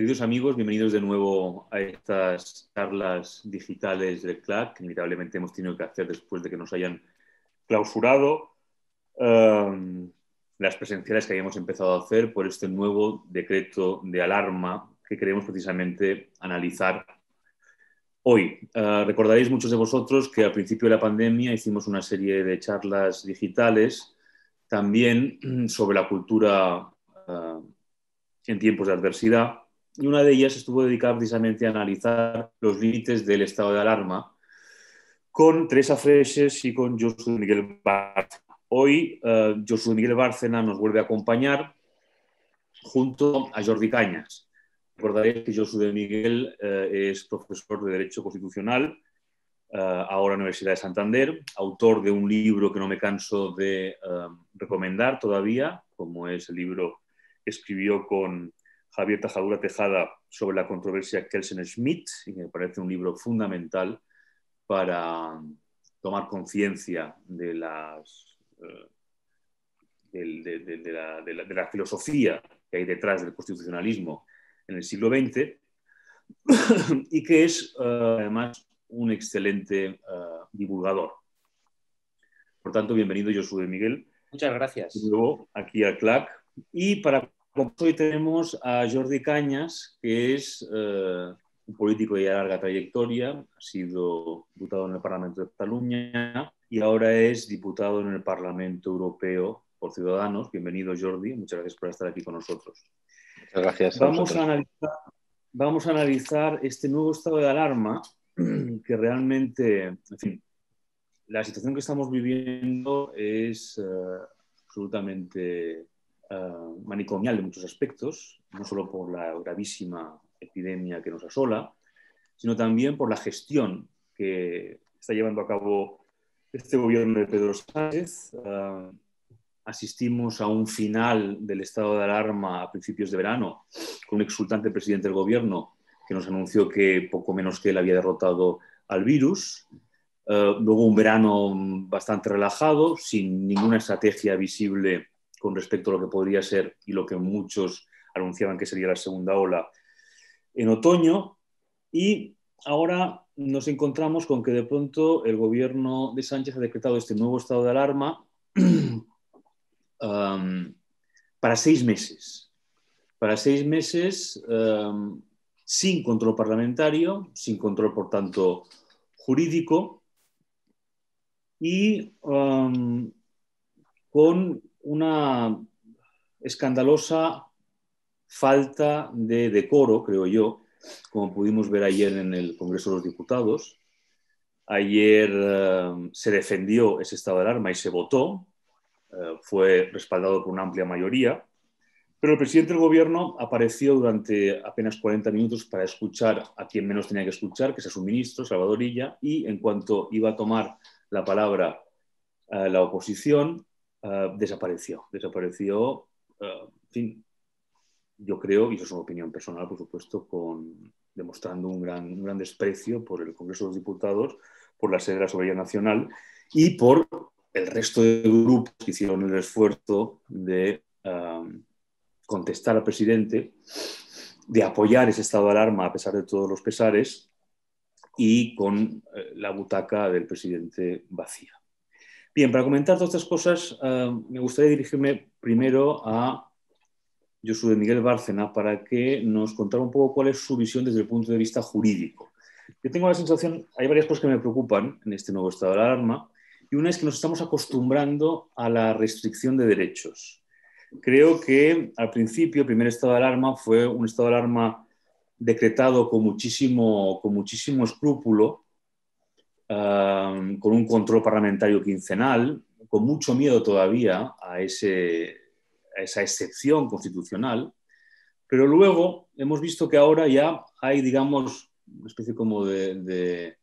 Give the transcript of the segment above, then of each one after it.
Queridos amigos, bienvenidos de nuevo a estas charlas digitales del CLAC que inevitablemente hemos tenido que hacer después de que nos hayan clausurado um, las presenciales que habíamos empezado a hacer por este nuevo decreto de alarma que queremos precisamente analizar hoy. Uh, recordaréis muchos de vosotros que al principio de la pandemia hicimos una serie de charlas digitales también sobre la cultura uh, en tiempos de adversidad y una de ellas estuvo dedicada precisamente a analizar los límites del estado de alarma con Teresa Freses y con Josué Miguel Bárcena. Hoy Josué Miguel Bárcena nos vuelve a acompañar junto a Jordi Cañas. Recordaréis que Josué Miguel uh, es profesor de Derecho Constitucional, uh, ahora en la Universidad de Santander, autor de un libro que no me canso de recomendar todavía, como es el libro que escribió con Javier Tajadura Tejada sobre la controversia Kelsen-Schmidt, y me parece un libro fundamental para tomar conciencia de, las, de, de, de, la, de, la, filosofía que hay detrás del constitucionalismo en el siglo XX y que es uh, además un excelente uh, divulgador. Por tanto, bienvenido Josué Miguel. Muchas gracias. De nuevo aquí al CLAC. Y para Hoy tenemos a Jordi Cañas, que es eh, un político de larga trayectoria, ha sido diputado en el Parlamento de Cataluña y ahora es diputado en el Parlamento Europeo por Ciudadanos. Bienvenido, Jordi. Muchas gracias por estar aquí con nosotros. Muchas gracias. Vamos a, analizar, vamos a analizar este nuevo estado de alarma que realmente, en fin, la situación que estamos viviendo es uh, absolutamente uh, manicomial en muchos aspectos, no solo por la gravísima epidemia que nos asola, sino también por la gestión que está llevando a cabo este gobierno de Pedro Sánchez. Uh, asistimos a un final del estado de alarma a principios de verano con un exultante presidente del gobierno que nos anunció que poco menos que él había derrotado al virus. Uh, luego un verano bastante relajado, sin ninguna estrategia visible con respecto a lo que podría ser y lo que muchos anunciaban que sería la segunda ola en otoño. Y ahora nos encontramos con que de pronto el gobierno de Sánchez ha decretado este nuevo estado de alarma um, para seis meses. Para seis meses um, sin control parlamentario, sin control, por tanto, jurídico y um, con una escandalosa falta de decoro, creo yo, como pudimos ver ayer en el Congreso de los Diputados. Ayer uh, se defendió ese estado de alarma y se votó, uh, fue respaldado por una amplia mayoría, pero el presidente del gobierno apareció durante apenas 40 minutos para escuchar a quien menos tenía que escuchar, que es a su ministro, Salvador Illa, y en cuanto iba a tomar la palabra uh, la oposición, uh, desapareció. Desapareció, fin, yo creo, y eso es una opinión personal, por supuesto, con, demostrando un gran, un gran desprecio por el Congreso de los Diputados, por la sede de la soberanía nacional y por el resto de grupos que hicieron el esfuerzo de um, contestar al presidente, de apoyar ese estado de alarma a pesar de todos los pesares y con eh, la butaca del presidente vacía. Bien, para comentar todas estas cosas, uh, me gustaría dirigirme primero a Josué Miguel Bárcena para que nos contara un poco cuál es su visión desde el punto de vista jurídico. Yo tengo la sensación, hay varias cosas que me preocupan en este nuevo estado de alarma, y una es que nos estamos acostumbrando a la restricción de derechos. Creo que al principio el primer estado de alarma fue un estado de alarma decretado con muchísimo, con muchísimo escrúpulo, con un control parlamentario quincenal, con mucho miedo todavía a, esa excepción constitucional, pero luego hemos visto que ahora ya hay, digamos, una especie como de,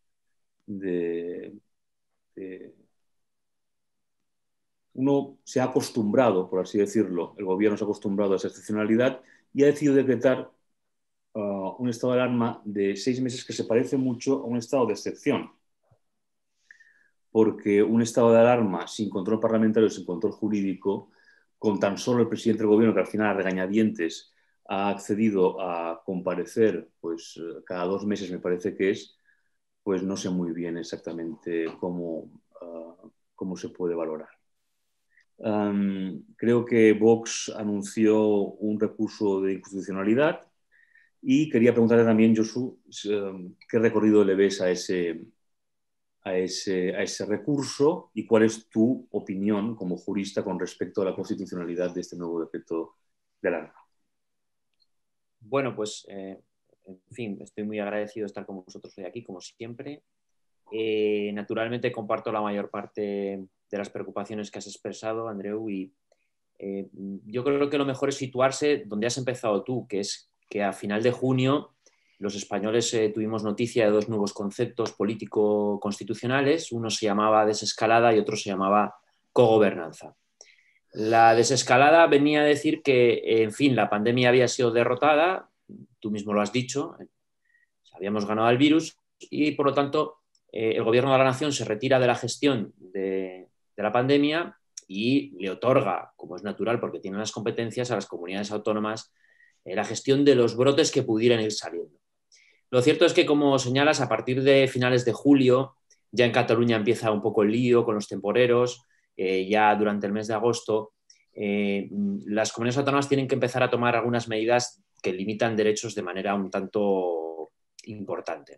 uno se ha acostumbrado, por así decirlo, el gobierno se ha acostumbrado a esa excepcionalidad y ha decidido decretar uh, un estado de alarma de seis meses que se parece mucho a un estado de excepción porque un estado de alarma sin control parlamentario, sin control jurídico, con tan solo el presidente del gobierno que al final a regañadientes ha accedido a comparecer pues cada dos meses me parece que es, pues no sé muy bien exactamente cómo, ah, cómo se puede valorar. creo que Vox anunció un recurso de inconstitucionalidad y quería preguntarle también, Josu, qué recorrido le ves a ese, a ese, recurso y cuál es tu opinión como jurista con respecto a la constitucionalidad de este nuevo decreto de alarma. Bueno, pues, eh, en fin, estoy muy agradecido de estar con vosotros hoy aquí, como siempre. Eh, naturalmente comparto la mayor parte de las preocupaciones que has expresado, Andreu, y eh, yo creo que lo mejor es situarse donde has empezado tú, que es que a final de junio los españoles eh, tuvimos noticia de dos nuevos conceptos político-constitucionales. Uno se llamaba desescalada y otro se llamaba cogobernanza. La desescalada venía a decir que, en fin, la pandemia había sido derrotada, tú mismo lo has dicho, habíamos ganado al virus y, por lo tanto, eh, el gobierno de la nación se retira de la gestión de, la pandemia y le otorga, como es natural porque tiene las competencias, a las comunidades autónomas eh, la gestión de los brotes que pudieran ir saliendo. Lo cierto es que, como señalas, a partir de finales de julio, ya en Cataluña empieza un poco el lío con los temporeros, eh, ya durante el mes de agosto, eh, las comunidades autónomas tienen que empezar a tomar algunas medidas que limitan derechos de manera un tanto importante.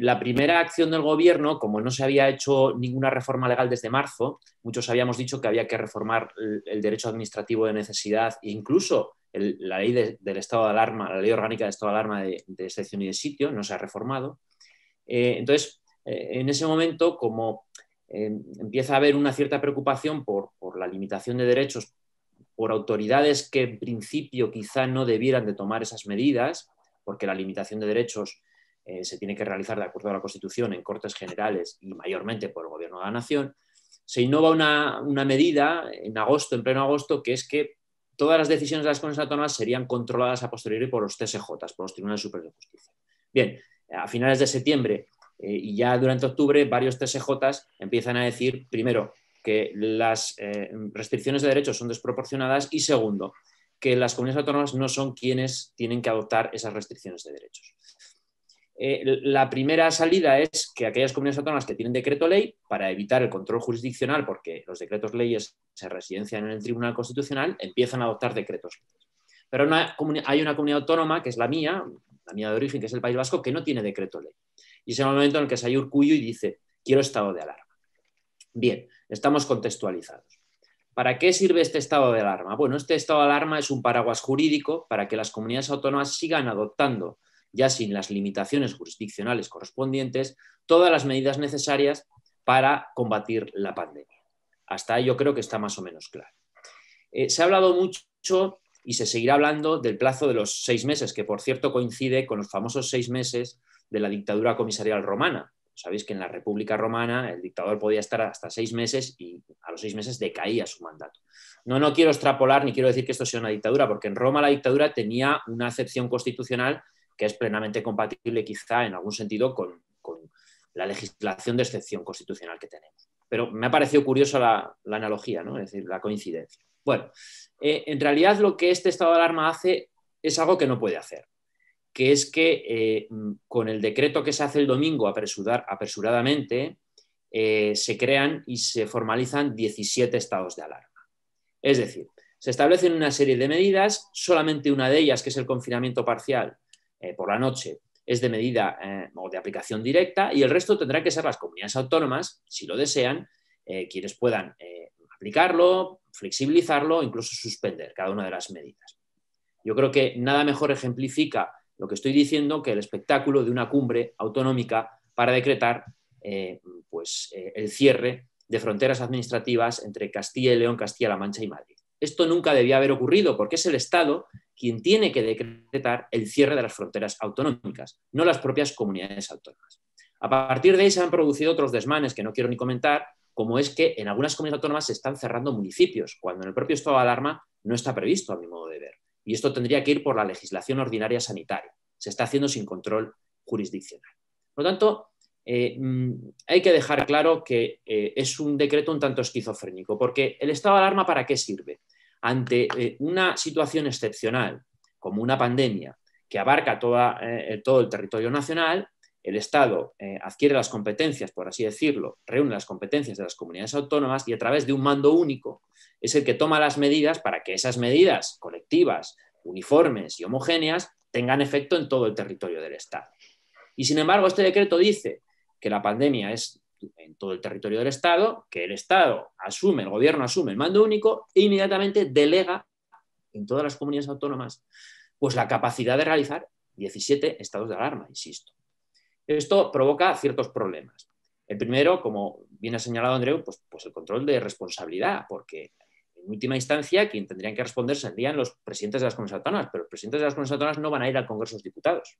la primera acción del gobierno, como no se había hecho ninguna reforma legal desde marzo, muchos habíamos dicho que había que reformar el derecho administrativo de necesidad e incluso la ley del estado de alarma, la ley orgánica del estado de alarma de, excepción y de sitio, no se ha reformado. Eh, entonces, eh, en ese momento, como eh, empieza a haber una cierta preocupación por, la limitación de derechos por autoridades que en principio quizá no debieran de tomar esas medidas, porque la limitación de derechos se tiene que realizar de acuerdo a la Constitución en Cortes Generales y mayormente por el Gobierno de la Nación, se innova una medida en agosto, en pleno agosto, que es que todas las decisiones de las comunidades autónomas serían controladas a posteriori por los TSJ, por los Tribunales Superiores de Justicia. Bien, a finales de septiembre eh, y ya durante octubre, varios TSJ empiezan a decir, primero, que las eh, restricciones de derechos son desproporcionadas y segundo, que las comunidades autónomas no son quienes tienen que adoptar esas restricciones de derechos. Eh, la primera salida es que aquellas comunidades autónomas que tienen decreto ley, para evitar el control jurisdiccional, porque los decretos leyes se residencian en el Tribunal Constitucional, empiezan a adoptar decretos. Pero hay una comunidad autónoma, que es la mía, la mía de origen, que es el País Vasco, que no tiene decreto ley. Y es el momento en el que sale Urcuyo y dice, quiero estado de alarma. Bien, estamos contextualizados. ¿Para qué sirve este estado de alarma? Bueno, este estado de alarma es un paraguas jurídico para que las comunidades autónomas sigan adoptando ya sin las limitaciones jurisdiccionales correspondientes, todas las medidas necesarias para combatir la pandemia. Hasta ahí yo creo que está más o menos claro. Eh, se ha hablado mucho y se seguirá hablando del plazo de los seis meses, que por cierto coincide con los famosos seis meses de la dictadura comisarial romana. Sabéis que en la República Romana el dictador podía estar hasta seis meses y a los seis meses decaía su mandato. No, no quiero extrapolar ni quiero decir que esto sea una dictadura, porque en Roma la dictadura tenía una acepción constitucional que es plenamente compatible quizá en algún sentido con, la legislación de excepción constitucional que tenemos. Pero me ha parecido curiosa la, analogía, ¿no? es decir, la coincidencia. Bueno, eh, en realidad lo que este estado de alarma hace es algo que no puede hacer, que es que eh, con el decreto que se hace el domingo apresuradamente, eh, se crean y se formalizan 17 estados de alarma. Es decir, se establecen una serie de medidas, solamente una de ellas, que es el confinamiento parcial, eh, por la noche es de medida eh, o de aplicación directa y el resto tendrá que ser las comunidades autónomas, si lo desean, eh, quienes puedan aplicarlo, flexibilizarlo, incluso suspender cada una de las medidas. Yo creo que nada mejor ejemplifica lo que estoy diciendo que el espectáculo de una cumbre autonómica para decretar pues, el cierre de fronteras administrativas entre Castilla y León, Castilla-La Mancha y Madrid. Esto nunca debía haber ocurrido porque es el Estado quien tiene que decretar el cierre de las fronteras autonómicas, no las propias comunidades autónomas. A partir de ahí se han producido otros desmanes que no quiero ni comentar, como es que en algunas comunidades autónomas se están cerrando municipios, cuando en el propio estado de alarma no está previsto, a mi modo de ver. Y esto tendría que ir por la legislación ordinaria sanitaria. Se está haciendo sin control jurisdiccional. Por lo tanto, eh, mm, hay que dejar claro que eh, es un decreto un tanto esquizofrénico, porque el estado de alarma ¿para qué sirve? Ante eh, una situación excepcional, como una pandemia que abarca eh, todo el territorio nacional, el Estado eh, adquiere las competencias, por así decirlo, reúne las competencias de las comunidades autónomas y a través de un mando único es el que toma las medidas para que esas medidas colectivas, uniformes y homogéneas tengan efecto en todo el territorio del Estado. Y sin embargo, este decreto dice que la pandemia es en todo el territorio del Estado, que el Estado asume, el gobierno asume el mando único e inmediatamente delega en todas las comunidades autónomas pues la capacidad de realizar 17 estados de alarma, insisto. Esto provoca ciertos problemas. El primero, como bien ha señalado Andreu, pues, pues el control de responsabilidad, porque en última instancia quien tendrían que responder serían los presidentes de las comunidades autónomas, pero los presidentes de las comunidades autónomas no van a ir al Congreso de los Diputados.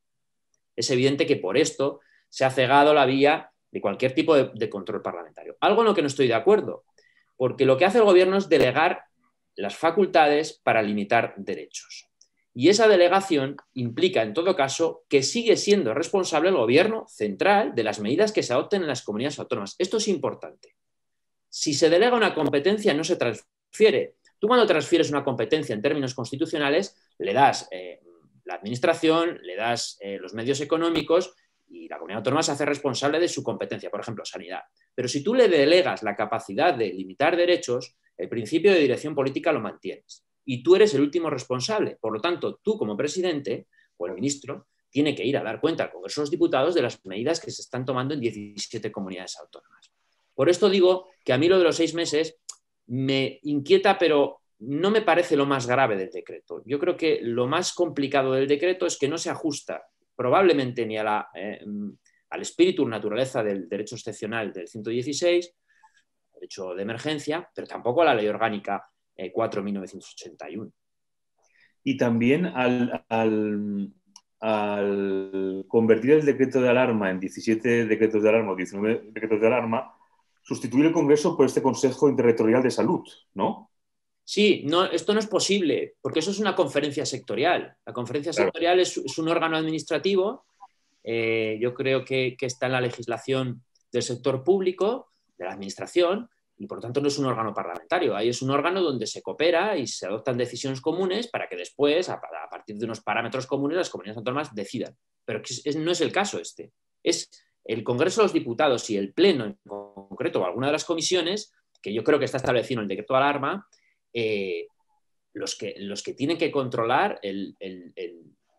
Es evidente que por esto se ha cegado la vía de cualquier tipo de, control parlamentario. Algo en lo que no estoy de acuerdo, porque lo que hace el gobierno es delegar las facultades para limitar derechos. Y esa delegación implica, en todo caso, que sigue siendo responsable el gobierno central de las medidas que se adopten en las comunidades autónomas. Esto es importante. Si se delega una competencia, no se transfiere. Tú cuando transfieres una competencia en términos constitucionales, le das eh, la administración, le das eh, los medios económicos y la comunidad autónoma se hace responsable de su competencia, por ejemplo, sanidad. Pero si tú le delegas la capacidad de limitar derechos, el principio de dirección política lo mantienes. Y tú eres el último responsable. Por lo tanto, tú como presidente o el ministro tiene que ir a dar cuenta al Congreso de los Diputados de las medidas que se están tomando en 17 comunidades autónomas. Por esto digo que a mí lo de los seis meses me inquieta, pero no me parece lo más grave del decreto. Yo creo que lo más complicado del decreto es que no se ajusta probablemente ni eh, al espíritu naturaleza del derecho excepcional del 116, derecho de emergencia, pero tampoco a la ley orgánica 4.1981. Eh, y también al, convertir el decreto de alarma en 17 decretos de alarma o 19 decretos de alarma, sustituir el Congreso por este Consejo Interterritorial de Salud, ¿no? Sí, no, esto no es posible, porque eso es una conferencia sectorial. La conferencia sectorial es, un órgano administrativo, eh, yo creo que, está en la legislación del sector público, de la administración, y por lo tanto no es un órgano parlamentario. Ahí es un órgano donde se coopera y se adoptan decisiones comunes para que después, a, partir de unos parámetros comunes, las comunidades autónomas decidan. Pero no es el caso este. Es el Congreso de los Diputados y el Pleno en concreto, o alguna de las comisiones, que yo creo que está establecido en el decreto de alarma, eh, los, que, los que tienen que controlar el,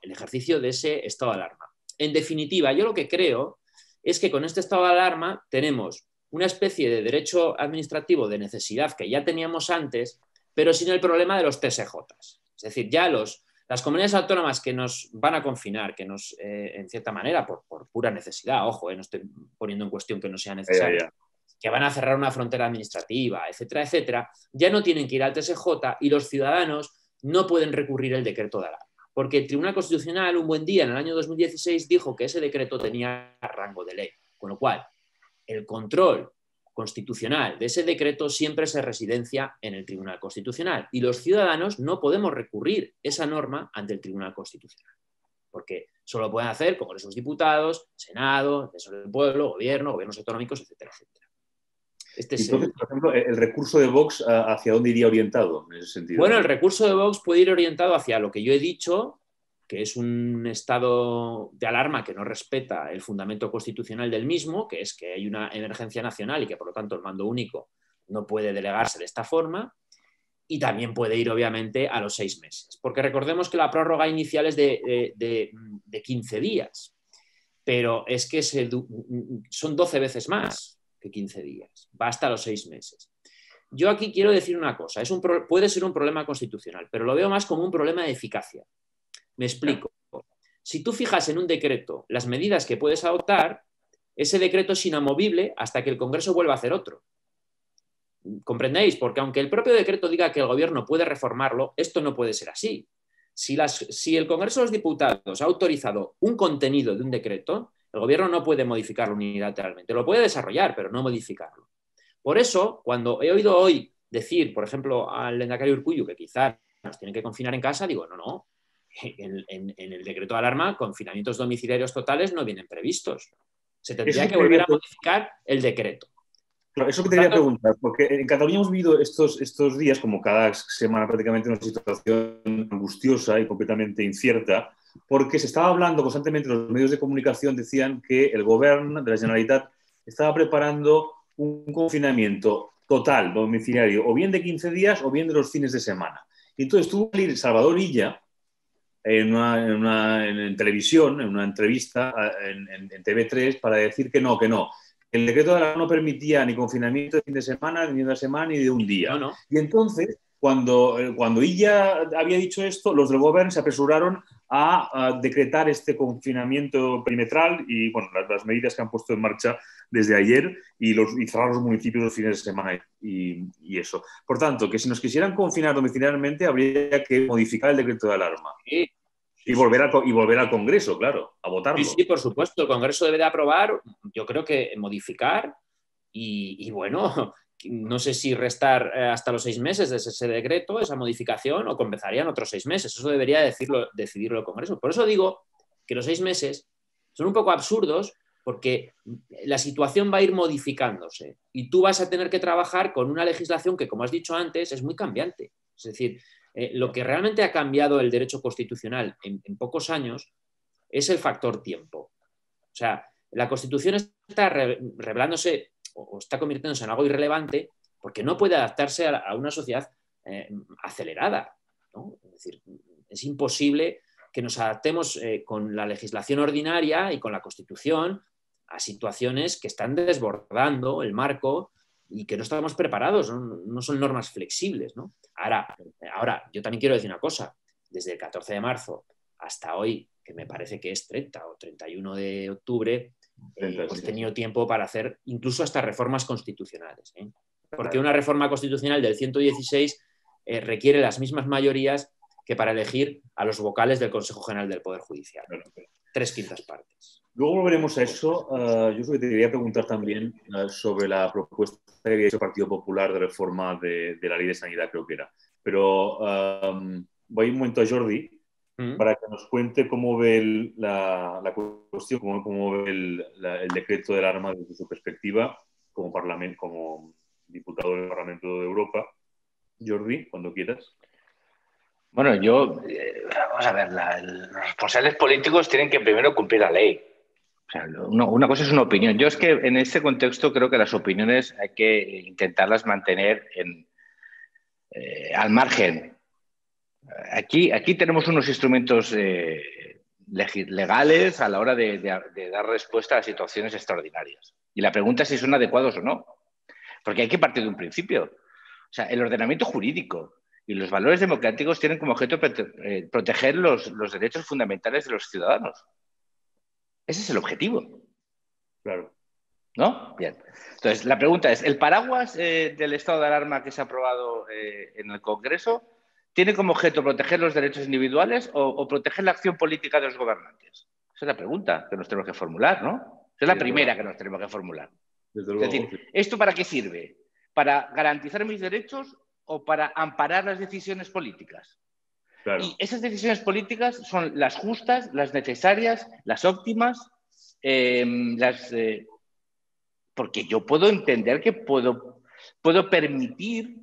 ejercicio de ese estado de alarma. En definitiva, yo lo que creo es que con este estado de alarma tenemos una especie de derecho administrativo de necesidad que ya teníamos antes, pero sin el problema de los TSJ. Es decir, ya los, las comunidades autónomas que nos van a confinar, que nos, eh, en cierta manera, por, pura necesidad, ojo, eh, no estoy poniendo en cuestión que no sea necesario, que van a cerrar una frontera administrativa, etcétera, etcétera, ya no tienen que ir al TSJ y los ciudadanos no pueden recurrir el decreto de alarma. Porque el Tribunal Constitucional, un buen día, en el año 2016, dijo que ese decreto tenía rango de ley. Con lo cual, el control constitucional de ese decreto siempre se residencia en el Tribunal Constitucional y los ciudadanos no podemos recurrir esa norma ante el Tribunal Constitucional. Porque solo pueden hacer Congresos Diputados, Senado, Defensor del Pueblo, Gobierno, Gobiernos Autonómicos, etcétera, etcétera. Este Entonces, por ejemplo, el recurso de Vox, ¿hacia dónde iría orientado en ese sentido? Bueno, el recurso de Vox puede ir orientado hacia lo que yo he dicho, que es un estado de alarma que no respeta el fundamento constitucional del mismo, que es que hay una emergencia nacional y que por lo tanto el mando único no puede delegarse de esta forma, y también puede ir obviamente a los seis meses, porque recordemos que la prórroga inicial es de, de 15 días, pero es que se, son 12 veces más que 15 días, va hasta los seis meses. Yo aquí quiero decir una cosa, es un puede ser un problema constitucional, pero lo veo más como un problema de eficacia. Me explico. Si tú fijas en un decreto las medidas que puedes adoptar, ese decreto es inamovible hasta que el Congreso vuelva a hacer otro. ¿Comprendéis? Porque aunque el propio decreto diga que el gobierno puede reformarlo, esto no puede ser así. Si, si, el Congreso de los Diputados ha autorizado un contenido de un decreto, el gobierno no puede modificarlo unilateralmente, lo puede desarrollar, pero no modificarlo. Por eso, cuando he oído hoy decir, por ejemplo, al Lendakari Urcuyu que quizás nos tienen que confinar en casa, digo, no, no, en, el decreto de alarma, confinamientos domiciliarios totales no vienen previstos. Se tendría que volver a modificar el decreto. eso que te quería preguntar, porque en Cataluña hemos vivido estos, estos días, como cada semana prácticamente, una situación angustiosa y completamente incierta, porque se estaba hablando constantemente, los medios de comunicación decían que el gobierno de la Generalitat estaba preparando un confinamiento total domiciliario, o bien de 15 días o bien de los fines de semana. Y entonces tuvo que ir Salvador Illa en, una, en, televisión, en una entrevista en, en, TV3, para decir que no, que no. El decreto de la no permitía ni confinamiento de fin de semana, ni de una semana, ni de un día. Y entonces, cuando, eh, cuando ella había dicho esto, los del gobierno se apresuraron a, decretar este confinamiento perimetral y bueno, las, medidas que han puesto en marcha desde ayer y, los, y cerrar los municipios los fines de semana y, y, eso. Por tanto, que si nos quisieran confinar domiciliarmente, habría que modificar el decreto de alarma. Y volver, a, y volver al Congreso, claro, a votarlo. Sí, sí, por supuesto. El Congreso debe de aprobar, yo creo que modificar y, y bueno, no sé si restar eh, hasta los seis meses de ese decreto, esa modificación, o comenzarían otros seis meses. Eso debería decirlo, decidirlo el Congreso. Por eso digo que los seis meses son un poco absurdos porque la situación va a ir modificándose y tú vas a tener que trabajar con una legislación que, como has dicho antes, es muy cambiante. Es decir, eh, lo que realmente ha cambiado el derecho constitucional en, en pocos años es el factor tiempo. O sea, la Constitución está revelándose o, está convirtiéndose en algo irrelevante porque no puede adaptarse a, una sociedad eh, acelerada. Es decir, es imposible que nos adaptemos eh, con la legislación ordinaria y con la Constitución a situaciones que están desbordando el marco y que no estamos preparados, no, son normas flexibles. Ahora, ahora, yo también quiero decir una cosa, desde el 14 de marzo hasta hoy, que me parece que es 30 o 31 de octubre, eh, hemos tenido tiempo para hacer incluso hasta reformas constitucionales. ¿eh? Porque una reforma constitucional del 116 eh, requiere las mismas mayorías que para elegir a los vocales del Consejo General del Poder Judicial. Tres quintas partes. Luego volveremos a eso. yo te quería preguntar también sobre la propuesta que había hecho el Partido Popular de reforma de, la ley de sanidad, creo que era. Pero voy un momento a Jordi, para que nos cuente cómo ve la, cuestión, cómo, ve el, decreto del arma desde su perspectiva como, parlamento, como diputado del Parlamento de Europa. Jordi, cuando quieras. Bueno, yo, eh, vamos a ver, los responsables políticos tienen que primero cumplir la ley. O sea, una, cosa es una opinión. Yo es que en este contexto creo que las opiniones hay que intentarlas mantener en, eh, al margen Aquí, aquí tenemos unos instrumentos eh, legales a la hora de, dar respuesta a situaciones extraordinarias. Y la pregunta es si son adecuados o no. Porque hay que partir de un principio. O sea, el ordenamiento jurídico y los valores democráticos tienen como objeto eh, proteger los, derechos fundamentales de los ciudadanos. Ese es el objetivo. Claro. ¿No? Bien. Entonces, la pregunta es, ¿el paraguas eh, del estado de alarma que se ha aprobado en el Congreso ¿Tiene como objeto proteger los derechos individuales o, proteger la acción política de los gobernantes? Esa es la pregunta que nos tenemos que formular, ¿no? Esa es la primera que nos tenemos que formular. es decir, ¿esto para qué sirve? ¿Para garantizar mis derechos o para amparar las decisiones políticas? Y esas decisiones políticas son las justas, las necesarias, las óptimas, em, las, eh, porque yo puedo entender que puedo, puedo permitir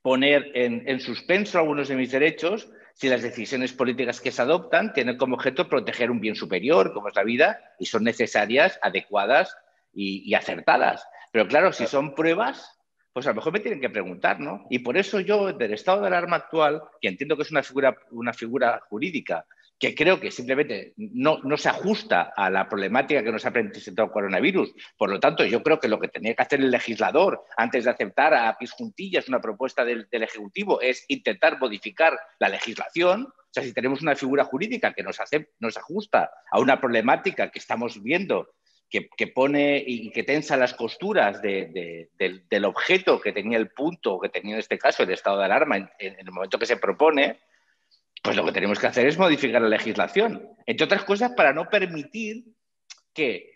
poner en, suspenso algunos de mis derechos si las decisiones políticas que se adoptan tienen como objeto proteger un bien superior, como es la vida, y son necesarias, adecuadas y, acertadas. Pero claro, si son pruebas, pues a lo mejor me tienen que preguntar, ¿no? Y por eso yo, del estado de alarma actual, que entiendo que es una figura, una figura jurídica que creo que simplemente no, se ajusta a la problemática que nos ha presentado el coronavirus. Por lo tanto, yo creo que lo que tenía que hacer el legislador antes de aceptar a pis juntillas una propuesta del, Ejecutivo es intentar modificar la legislación. O sea, si tenemos una figura jurídica que nos, hace, nos ajusta a una problemática que estamos viendo que, pone y que tensa las costuras del, objeto que tenía el punto, que tenía en este caso el estado de alarma en el momento que se propone, pues lo que tenemos que hacer es modificar la legislación, entre otras cosas para no permitir que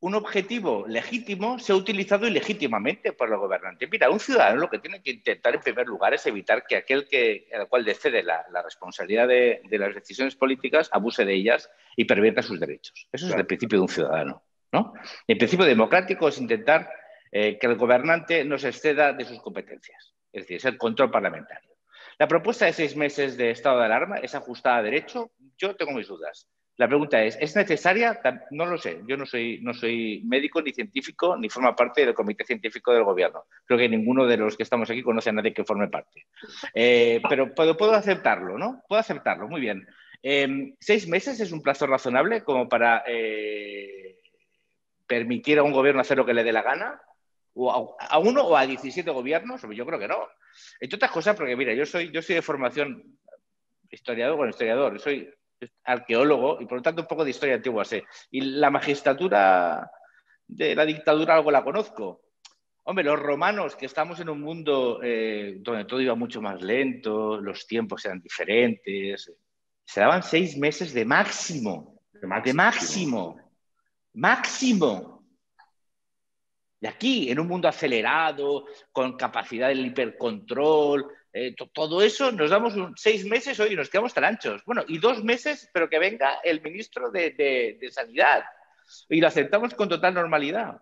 un objetivo legítimo sea utilizado ilegítimamente por los gobernantes. Mira, un ciudadano lo que tiene que intentar en primer lugar es evitar que aquel que, al cual decede la, responsabilidad de, las decisiones políticas abuse de ellas y pervierta sus derechos. Eso es el principio de un ciudadano. ¿no? El principio democrático es intentar eh, que el gobernante no se exceda de sus competencias, es decir, es el control parlamentario. La propuesta de seis meses de estado de alarma es ajustada a derecho. Yo tengo mis dudas. La pregunta es, ¿es necesaria? No lo sé. Yo no soy, no soy médico ni científico ni forma parte del comité científico del gobierno. Creo que ninguno de los que estamos aquí conoce a nadie que forme parte. Eh, pero puedo, aceptarlo, ¿no? Puedo aceptarlo, muy bien. Em, ¿Seis meses es un plazo razonable como para eh, permitir a un gobierno hacer lo que le dé la gana? ¿O a, a uno o a 17 gobiernos? Yo creo que no. Entre otras cosas, porque mira, yo soy, yo soy de formación historiador, bueno, historiador, soy arqueólogo y por lo tanto un poco de historia antigua sé. Y la magistratura de la dictadura algo la conozco. Hombre, los romanos, que estamos en un mundo eh, donde todo iba mucho más lento, los tiempos eran diferentes, se daban seis meses de máximo, de máximo, de máximo. máximo. Y aquí, en un mundo acelerado, con capacidad del hipercontrol, eh, todo eso, nos damos seis meses hoy y nos quedamos tan anchos. Bueno, y dos meses, pero que venga el ministro de, Sanidad. Y lo aceptamos con total normalidad.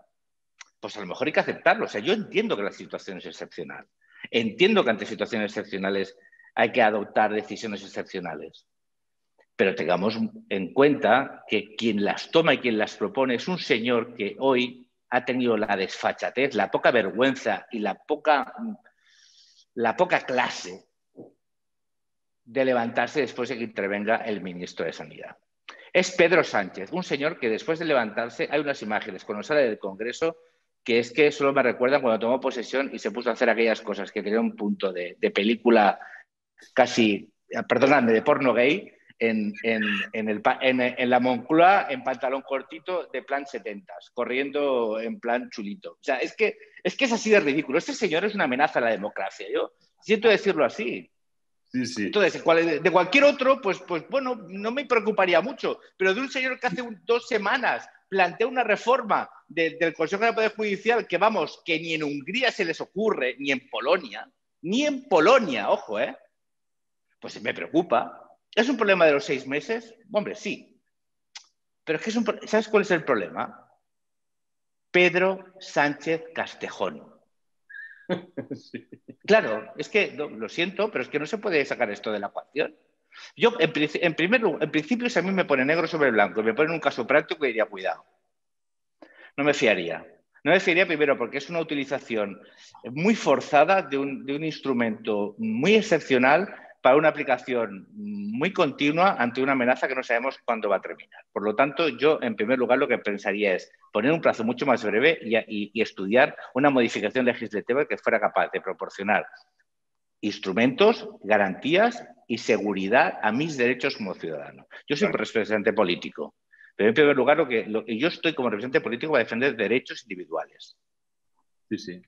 Pues a lo mejor hay que aceptarlo. O sea, yo entiendo que la situación es excepcional. Entiendo que ante situaciones excepcionales hay que adoptar decisiones excepcionales. Pero tengamos en cuenta que quien las toma y quien las propone es un señor que hoy ha tenido la desfachatez, la poca vergüenza y la poca, la poca clase de levantarse después de que intervenga el ministro de Sanidad. Es Pedro Sánchez, un señor que después de levantarse, hay unas imágenes cuando sale del Congreso que es que solo me recuerdan cuando tomó posesión y se puso a hacer aquellas cosas que tenía un punto de, de película casi, perdóname, de porno gay, en, en, la Moncloa en pantalón cortito de plan 70, corriendo en plan chulito. O sea, es que, es que es así de ridículo. Este señor es una amenaza a la democracia. Yo siento decirlo así. Entonces, de cualquier otro, pues, pues bueno, no me preocuparía mucho, pero de un señor que hace dos semanas plantea una reforma del Consejo de Poder Judicial que, vamos, que ni en Hungría se les ocurre, ni en Polonia, ni en Polonia, ojo, ¿eh? Pues me preocupa. ¿Es un problema de los seis meses? Hombre, sí. Pero es que es un, ¿sabes cuál es el problema? Pedro Sánchez Castejón. Claro, es que lo siento, pero es que no se puede sacar esto de la ecuación. Yo, en, primer lugar, en principio, si a mí me pone negro sobre blanco y me ponen un caso práctico, diría, cuidado. No me fiaría. No me fiaría primero porque es una utilización muy forzada de un, de un instrumento muy excepcional para una aplicación muy continua ante una amenaza que no sabemos cuándo va a terminar. Por lo tanto, yo en primer lugar lo que pensaría es poner un plazo mucho más breve y, estudiar una modificación legislativa que fuera capaz de proporcionar instrumentos, garantías y seguridad a mis derechos como ciudadano. Yo soy un representante político, pero en primer lugar lo que, lo que yo estoy como representante político para defender derechos individuales.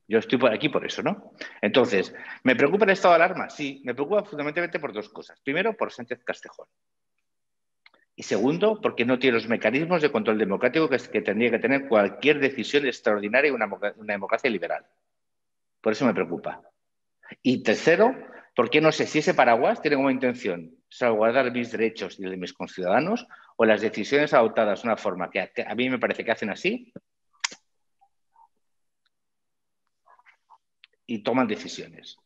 Yo estoy por aquí por eso, ¿no? Entonces, ¿me preocupa el estado de alarma? Sí, me preocupa fundamentalmente por dos cosas. Primero, por Sánchez Castejón. Y segundo, porque no tiene los mecanismos de control democrático que, tendría que tener cualquier decisión extraordinaria en una, democracia liberal. Por eso me preocupa. Y tercero, porque no sé si ese paraguas tiene como intención salvaguardar mis derechos y los de mis conciudadanos o las decisiones adoptadas de una forma que a mí me parece que hacen así y toman decisiones.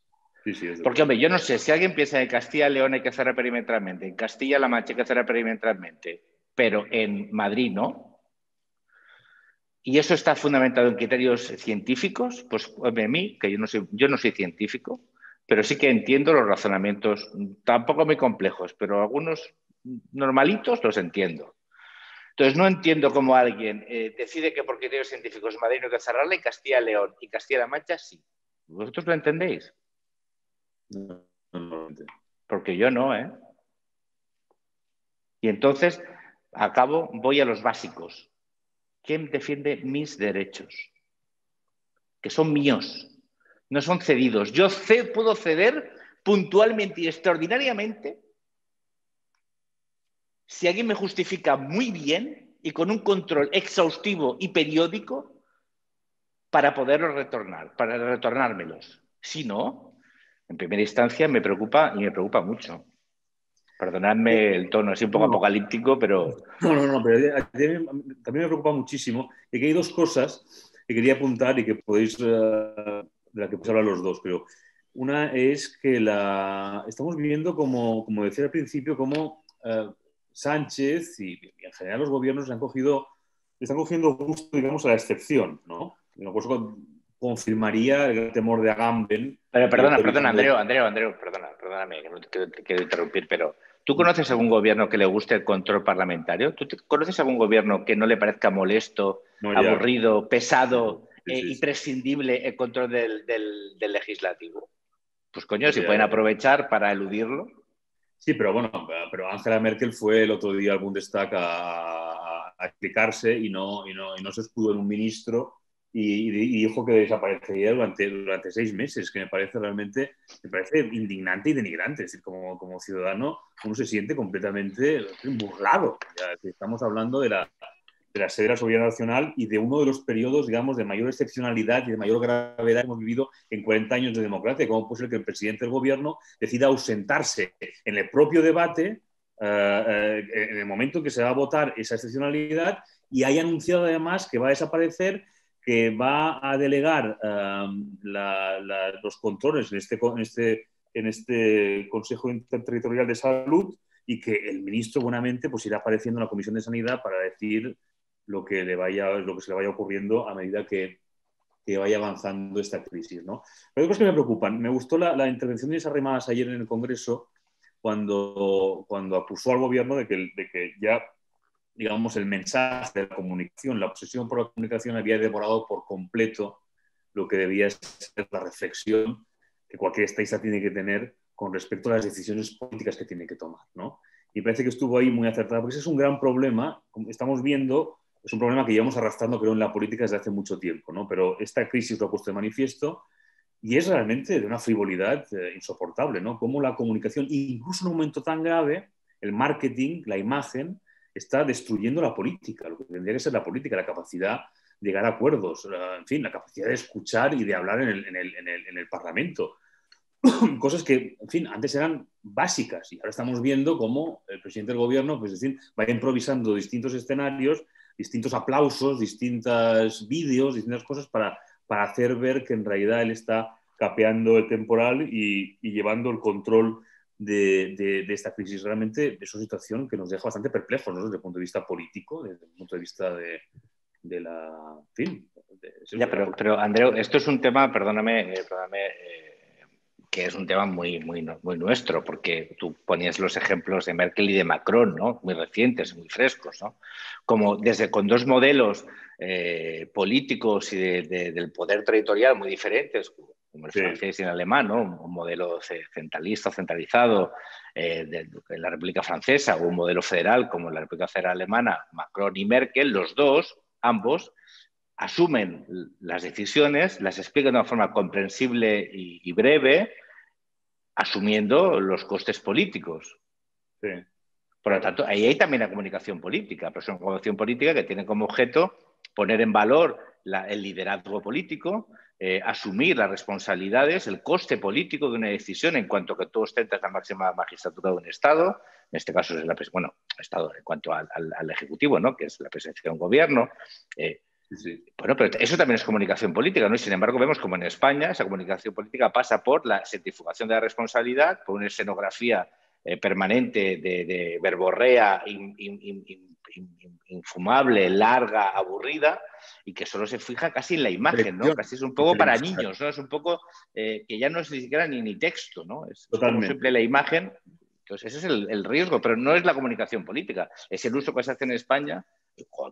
Porque, hombre, yo no sé, si alguien piensa en Castilla y León hay que hacerla perimetralmente, en Castilla-La Mancha hay que hacerla perimetralmente, pero en Madrid no, y eso está fundamentado en criterios científicos, pues hombre, a mí, que yo no, soy, yo no soy científico, pero sí que entiendo los razonamientos, tampoco muy complejos, pero algunos normalitos los entiendo. Entonces, no entiendo cómo alguien eh, decide que por criterios científicos Madrid no hay que cerrarla y Castilla y León y Castilla-La Mancha sí. ¿Vosotros lo entendéis? No, Porque yo no, ¿eh? Y entonces, acabo, voy a los básicos. ¿Quién defiende mis derechos? Que son míos, no son cedidos. Yo puedo ceder puntualmente y extraordinariamente si alguien me justifica muy bien y con un control exhaustivo y periódico para poderlos retornar, para retornármelos. Si no, en primera instancia me preocupa y me preocupa mucho. Perdonadme el tono así un poco apocalíptico, pero... No, no, no, pero también me preocupa muchísimo y que hay dos cosas que quería apuntar y que podéis, eh, de que podéis hablar los dos, creo. Una es que la, estamos viviendo, como, como decía al principio, como eh, Sánchez y, en general los gobiernos han cogido, están cogiendo gusto, digamos, a la excepción, ¿no? Por eso confirmaría el temor de Agamben. Pero perdona, perdona, Andreu, Andreu, Andreu, perdona, perdóname, que no te quiero interrumpir, pero ¿Tú conoces algún gobierno que le guste el control parlamentario? ¿Tú conoces algún gobierno que no le parezca molesto, aburrido, pesado e imprescindible el control del, legislativo? Pues coño, si pueden aprovechar para eludirlo. Sí, pero bueno, pero Angela Merkel fue el otro día al Bundestag a, a, explicarse y no, y, no, y no se escudó en un ministro y, dijo que desaparecería durante, durante seis meses, que me parece realmente me parece indignante y denigrante. Es decir, como, como ciudadano uno se siente completamente burlado. estamos hablando de la, de la sede de la soberanía nacional y de uno de los periodos, digamos, de mayor excepcionalidad y de mayor gravedad que hemos vivido en 40 años de democracia. ¿Cómo puede ser que el presidente del gobierno decida ausentarse en el propio debate eh, eh, en el momento en que se va a votar esa excepcionalidad y haya anunciado además que va a desaparecer que va a delegar los controles en este, este, en este Consejo Interterritorial de Salud y que el ministro buenamente pues, irá apareciendo en la Comisión de Sanidad para decir lo que, le vaya, lo que se le vaya ocurriendo a medida que, vaya avanzando esta crisis. ¿no? Pero hay cosas que me preocupan. Me gustó la, intervención de Isas Rimadas ayer en el Congreso cuando, cuando acusó al gobierno de que ya digamos, el mensaje de la comunicación, la obsesión por la comunicación había devorado por completo lo que debía ser la reflexión que cualquier estadista tiene que tener con respecto a las decisiones políticas que tiene que tomar. ¿no? Y parece que estuvo ahí muy acertada, porque ese es un gran problema, como estamos viendo, es un problema que llevamos arrastrando, creo, en la política desde hace mucho tiempo, ¿no? pero esta crisis lo ha puesto de manifiesto y es realmente de una frivolidad eh, insoportable, ¿no? Como la comunicación, incluso en un momento tan grave, el marketing, la imagen, está destruyendo la política, lo que tendría que ser la política, la capacidad de llegar a acuerdos, en fin, la capacidad de escuchar y de hablar en el, Parlamento. Cosas que, en fin, antes eran básicas y ahora estamos viendo cómo el presidente del gobierno pues, decir, va improvisando distintos escenarios, distintos aplausos, distintos vídeos, distintas cosas para, para hacer ver que en realidad él está capeando el temporal y, y llevando el control de, esta crisis. Realmente es una situación que nos deja bastante perplejos desde el punto de vista político, desde el punto de vista de, la... fin. ya, pero, pero Andreu, esto es un tema, perdóname, eh, eh, que es un tema muy, muy, muy nuestro, porque tú ponías los ejemplos de Merkel y de Macron, ¿no? muy recientes, muy frescos, ¿no? como desde con dos modelos eh, políticos y del poder territorial muy diferentes, como el francés y el alemán, un modelo centralista, centralizado eh, de, la República Francesa o un modelo federal como la República Federal Alemana, Macron y Merkel, los dos, ambos, asumen las decisiones, las explican de una forma comprensible y, breve, asumiendo los costes políticos. Por lo tanto, ahí hay también la comunicación política, pero es una comunicación política que tiene como objeto poner en valor el liderazgo político, eh, asumir las responsabilidades, el coste político de una decisión en cuanto que tú ostentas la máxima magistratura de un Estado, en este caso es la bueno, Estado en cuanto al, Ejecutivo, ¿no? que es la presencia de un gobierno. Eh, bueno, pero eso también es comunicación política, ¿no? Y sin embargo, vemos como en España esa comunicación política pasa por la centrifugación de la responsabilidad, por una escenografía eh, permanente de, verborrea infumable, larga, aburrida, y que solo se fija casi en la imagen, ¿no? Casi es un poco para niños, ¿no? Es un poco eh, que ya no es ni siquiera ni, ni texto, ¿no? Es, como simple la imagen. Entonces, ese es el, riesgo, pero no es la comunicación política, es el uso que se hace en España,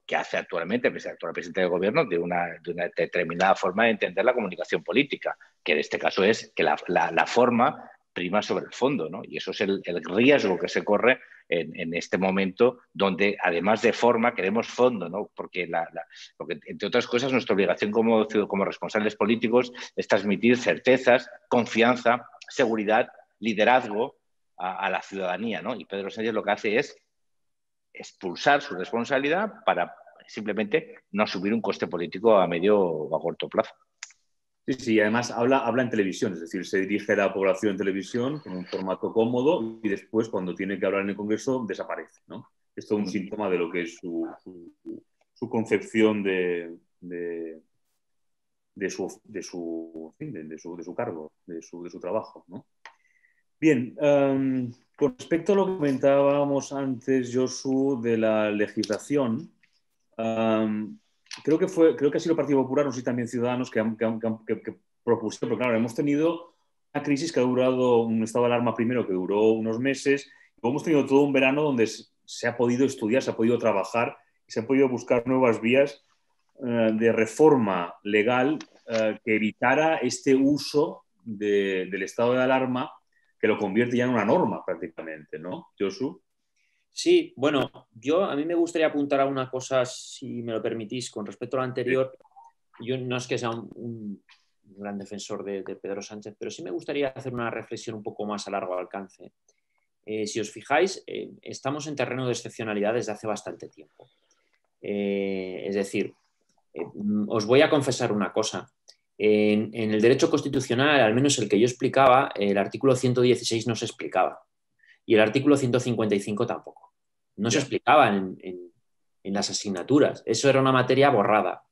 que hace actualmente el actual presidente del gobierno, de una, de una, determinada forma de entender la comunicación política, que en este caso es que la, la forma prima sobre el fondo, ¿no? Y eso es el, riesgo que se corre en, este momento, donde además de forma queremos fondo, ¿no? Porque, la, entre otras cosas, nuestra obligación como, como responsables políticos es transmitir certezas, confianza, seguridad, liderazgo a, la ciudadanía, ¿no? Y Pedro Sánchez lo que hace es expulsar su responsabilidad para simplemente no asumir un coste político a medio o a corto plazo. Sí, sí, además habla, habla en televisión, es decir, se dirige a la población en televisión con un formato cómodo y después cuando tiene que hablar en el Congreso desaparece. ¿no? Esto es un síntoma de lo que es su, su, concepción de, de, su, de su, de, su, de su cargo, de su, de su trabajo. ¿no? Bien, um, con respecto a lo que comentábamos antes, Josu, de la legislación, um, creo, que fue, creo que ha sido el Partido Popular, no sé si también Ciudadanos, que, que, que, propusieron, pero claro, hemos tenido una crisis que ha durado, un estado de alarma primero que duró unos meses, y hemos tenido todo un verano donde se ha podido estudiar, se ha podido trabajar se han podido buscar nuevas vías uh, de reforma legal uh, que evitara este uso de, del estado de alarma que lo convierte ya en una norma prácticamente, ¿no, Josu? Sí, bueno, yo a mí me gustaría apuntar a una cosa, si me lo permitís, con respecto a lo anterior. Yo no es que sea un, gran defensor de, Pedro Sánchez, pero sí me gustaría hacer una reflexión un poco más a largo alcance. Eh, si os fijáis, eh, estamos en terreno de excepcionalidad desde hace bastante tiempo. Eh, es decir, os voy a confesar una cosa. En, en, el derecho constitucional, al menos el que yo explicaba, el artículo 116 no se explicaba y el artículo 155 tampoco. No se explicaba en, en, en, las asignaturas. Eso era una materia borrada.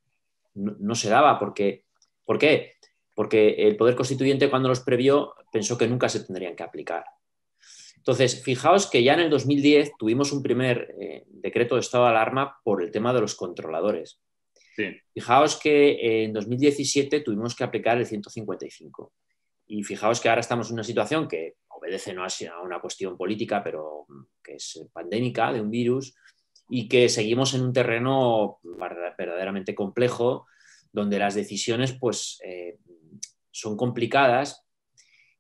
No, no, se daba porque... ¿Por qué? Porque el Poder Constituyente cuando los previó pensó que nunca se tendrían que aplicar. Entonces, fijaos que ya en el 2010 tuvimos un primer eh, decreto de estado de alarma por el tema de los controladores. Sí. Fijaos que en 2017 tuvimos que aplicar el 155. Y fijaos que ahora estamos en una situación que obedece no a una cuestión política, pero que es pandémica de un virus y que seguimos en un terreno verdaderamente complejo donde las decisiones pues, eh, son complicadas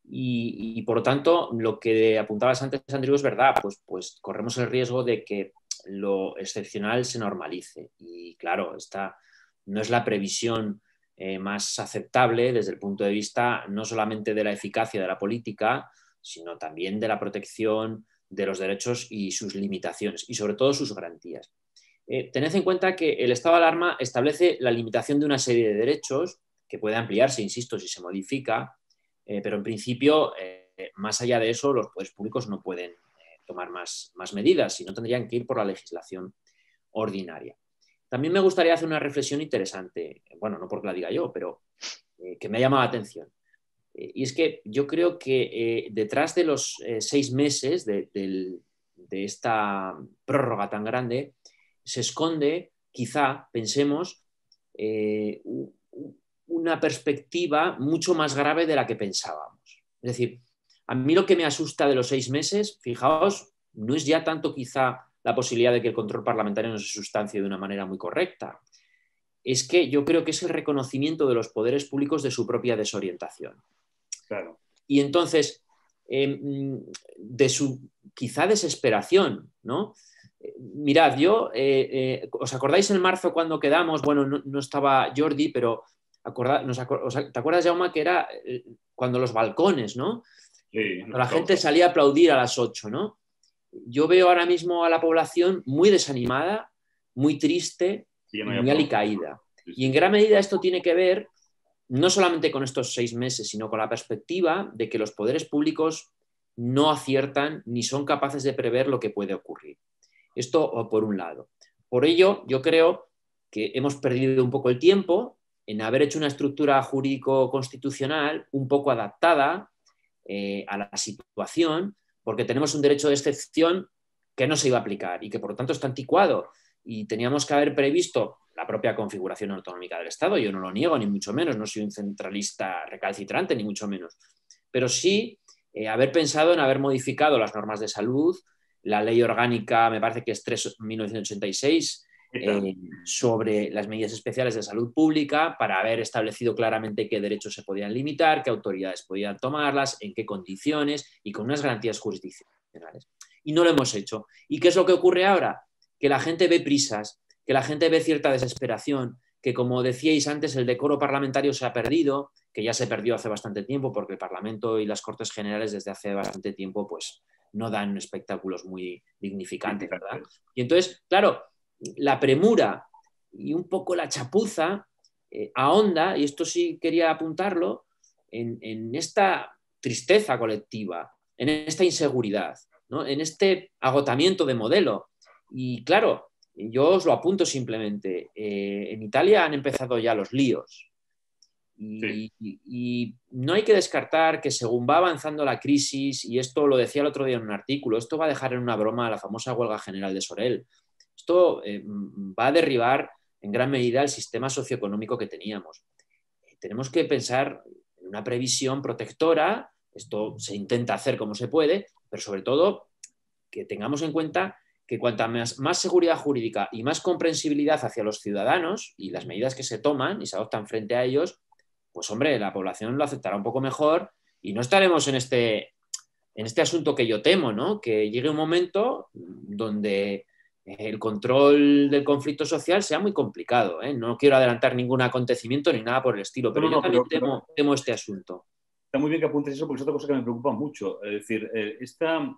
y, y, por tanto lo que apuntabas antes, Andrew, es verdad, pues, pues corremos el riesgo de que lo excepcional se normalice. Y claro, esta no es la previsión eh, más aceptable desde el punto de vista no solamente de la eficacia de la política, sino también de la protección de los derechos y sus limitaciones, y sobre todo sus garantías. Eh, tened en cuenta que el estado de alarma establece la limitación de una serie de derechos que puede ampliarse, insisto, si se modifica, eh, pero en principio, eh, más allá de eso, los poderes públicos no pueden tomar más, más medidas, sino tendrían que ir por la legislación ordinaria. También me gustaría hacer una reflexión interesante, bueno, no porque la diga yo, pero que me ha llamado la atención. Eh, y es que yo creo que eh, detrás de los seis meses de, esta prórroga tan grande se esconde, quizá, pensemos, una perspectiva mucho más grave de la que pensábamos. Es decir, a mí lo que me asusta de los seis meses, fijaos, no es ya tanto quizá la posibilidad de que el control parlamentario no se sustancie de una manera muy correcta, es que yo creo que es el reconocimiento de los poderes públicos de su propia desorientación. Claro. Y entonces, eh, de su quizá desesperación, ¿no? Mirad, yo, eh, eh, ¿os acordáis en marzo cuando quedamos? Bueno, no, no estaba Jordi, pero acorda, nos ¿te acuerdas, Jaume, que era eh, cuando los balcones, ¿no? Sí, cuando la gente salía a aplaudir a las 8, ¿no? Yo veo ahora mismo a la población muy desanimada, muy triste, sí, muy alicaída. Sí. Y en gran medida esto tiene que ver no solamente con estos seis meses, sino con la perspectiva de que los poderes públicos no aciertan ni son capaces de prever lo que puede ocurrir. Esto por un lado. Por ello, yo creo que hemos perdido un poco el tiempo en haber hecho una estructura jurídico-constitucional un poco adaptada eh, a la situación, porque tenemos un derecho de excepción que no se iba a aplicar y que por lo tanto está anticuado. Y teníamos que haber previsto la propia configuración autonómica del Estado. Yo no lo niego, ni mucho menos, no soy un centralista recalcitrante, ni mucho menos. Pero sí eh, haber pensado en haber modificado las normas de salud, la ley orgánica, me parece que es 3, 1986, eh, sobre las medidas especiales de salud pública para haber establecido claramente qué derechos se podían limitar, qué autoridades podían tomarlas, en qué condiciones y con unas garantías jurisdiccionales. Y no lo hemos hecho. ¿Y qué es lo que ocurre ahora? Que la gente ve prisas, que la gente ve cierta desesperación, que como decíais antes, el decoro parlamentario se ha perdido, que ya se perdió hace bastante tiempo porque el Parlamento y las Cortes Generales desde hace bastante tiempo pues no dan espectáculos muy dignificantes, ¿verdad? Y entonces, claro, la premura y un poco la chapuza eh, ahonda, y esto sí quería apuntarlo, en, en, esta tristeza colectiva, en esta inseguridad, ¿no? en este agotamiento de modelo. Y claro, yo os lo apunto simplemente, eh, en Italia han empezado ya los líos. Y, no hay que descartar que según va avanzando la crisis, y esto lo decía el otro día en un artículo, esto va a dejar en una broma la famosa huelga general de Sorel. Esto eh, va a derribar en gran medida el sistema socioeconómico que teníamos. tenemos que pensar en una previsión protectora, esto se intenta hacer como se puede, pero sobre todo que tengamos en cuenta que cuanta más, más, seguridad jurídica y más comprensibilidad hacia los ciudadanos y las medidas que se toman y se adoptan frente a ellos, pues hombre, la población lo aceptará un poco mejor y no estaremos en este, en este asunto que yo temo, ¿no? Que llegue un momento donde el control del conflicto social sea muy complicado. ¿eh? No quiero adelantar ningún acontecimiento ni nada por el estilo, pero yo también temo, este asunto. Está muy bien que apuntes eso porque es otra cosa que me preocupa mucho. Es decir, eh, esta,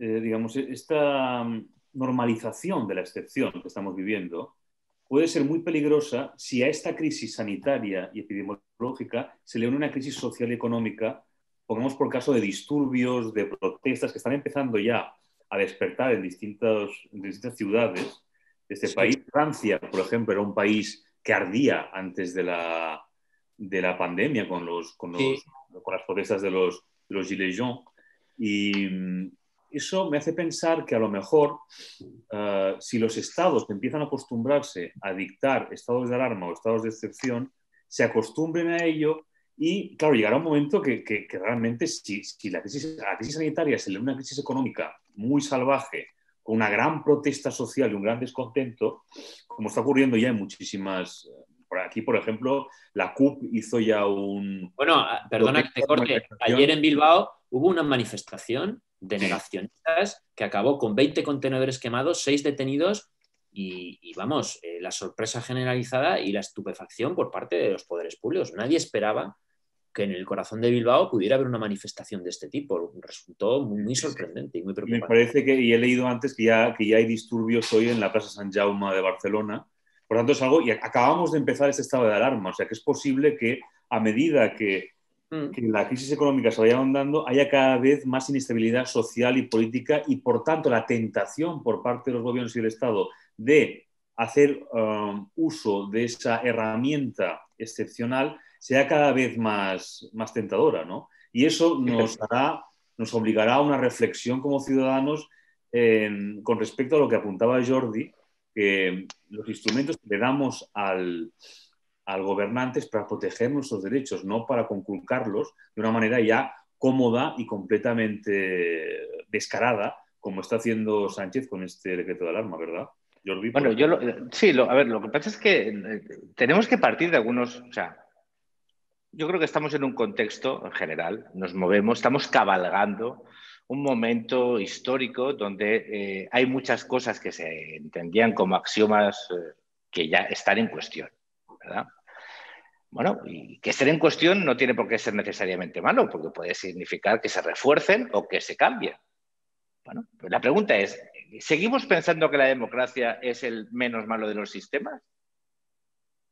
eh, digamos, esta normalización de la excepción que estamos viviendo puede ser muy peligrosa si a esta crisis sanitaria y epidemiológica se le une una crisis social y económica, pongamos por caso de disturbios, de protestas que están empezando ya a despertar en, distintos, distintas ciudades de este país. Francia, por ejemplo, era un país que ardía antes de la, de la pandemia con, los, con, los, con las protestas de los, de los Gilets jaunes. Y, eso me hace pensar que a lo mejor eh, si los estados empiezan a acostumbrarse a dictar estados de alarma o estados de excepción, se acostumbren a ello y, claro, llegará un momento que, que, realmente si, si la, crisis, la, crisis, sanitaria se le una crisis económica muy salvaje, con una gran protesta social y un gran descontento, como está ocurriendo ya en muchísimas... Por aquí, por ejemplo, la CUP hizo ya un... Bueno, perdona que te corte. Ayer en Bilbao hubo una manifestación de negacionistas que acabó con 20 contenedores quemados, 6 detenidos y, vamos, eh, la sorpresa generalizada y la estupefacción por parte de los poderes públicos. Nadie esperaba que en el corazón de Bilbao pudiera haber una manifestación de este tipo. Resultó muy, sorprendente y muy preocupante. Me parece que, y he leído antes que ya, que ya hay disturbios hoy en la Plaza San Jaume de Barcelona. Por tanto, es algo, y acabamos de empezar este estado de alarma, o sea que es posible que a medida que Mm. que la crisis económica se vaya ahondando, haya cada vez más inestabilidad social y política y, por tanto, la tentación por parte de los gobiernos y del Estado de hacer um, uso de esa herramienta excepcional sea cada vez más, más tentadora, ¿no? Y eso nos, hará, nos obligará a una reflexión como ciudadanos con respecto a lo que apuntaba Jordi, que los instrumentos que le damos al, al gobernante es para proteger nuestros derechos, no para conculcarlos de una manera ya cómoda y completamente descarada, como está haciendo Sánchez con este decreto de alarma, ¿verdad? bueno, yo sí, a ver, lo que pasa es que eh, tenemos que partir de algunos, o sea, yo creo que estamos en un contexto en general, nos movemos, estamos cabalgando un momento histórico donde eh, hay muchas cosas que se entendían como axiomas eh, que ya están en cuestión, ¿verdad? Bueno, y que estén en cuestión no tiene por qué ser necesariamente malo, porque puede significar que se refuercen o que se cambien. Bueno, pues la pregunta es, ¿seguimos pensando que la democracia es el menos malo de los sistemas?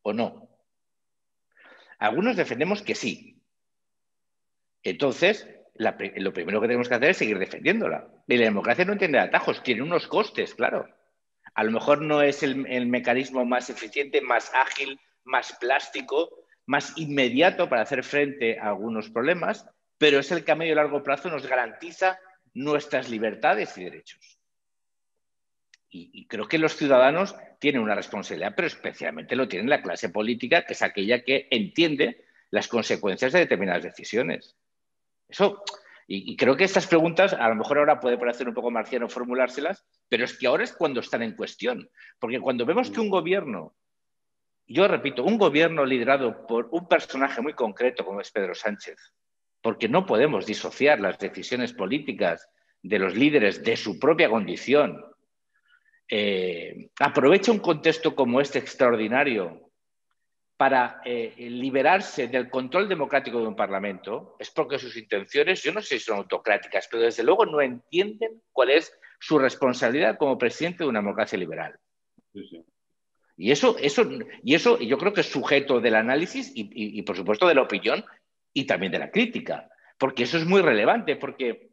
¿O no? Algunos defendemos que sí. Entonces, lo primero que tenemos que hacer es seguir defendiéndola. Y la democracia no entiende atajos, tiene unos costes, claro. A lo mejor no es el mecanismo más eficiente, más ágil, más plástico, más inmediato para hacer frente a algunos problemas, pero es el que a medio y largo plazo nos garantiza nuestras libertades y derechos. Y, creo que los ciudadanos tienen una responsabilidad, pero especialmente lo tiene la clase política, que es aquella que entiende las consecuencias de determinadas decisiones. Eso, y, y, creo que estas preguntas, a lo mejor ahora puede parecer un poco marciano formulárselas, pero es que ahora es cuando están en cuestión. Porque cuando vemos que un gobierno yo repito, un gobierno liderado por un personaje muy concreto como es Pedro Sánchez, porque no podemos disociar las decisiones políticas de los líderes de su propia condición, eh, aprovecha un contexto como este extraordinario para eh, liberarse del control democrático de un Parlamento, es porque sus intenciones, yo no sé si son autocráticas, pero desde luego no entienden cuál es su responsabilidad como presidente de una democracia liberal. Sí, sí. Y eso, eso, y eso yo creo que es sujeto del análisis y, por supuesto, de la opinión y también de la crítica, porque eso es muy relevante, porque,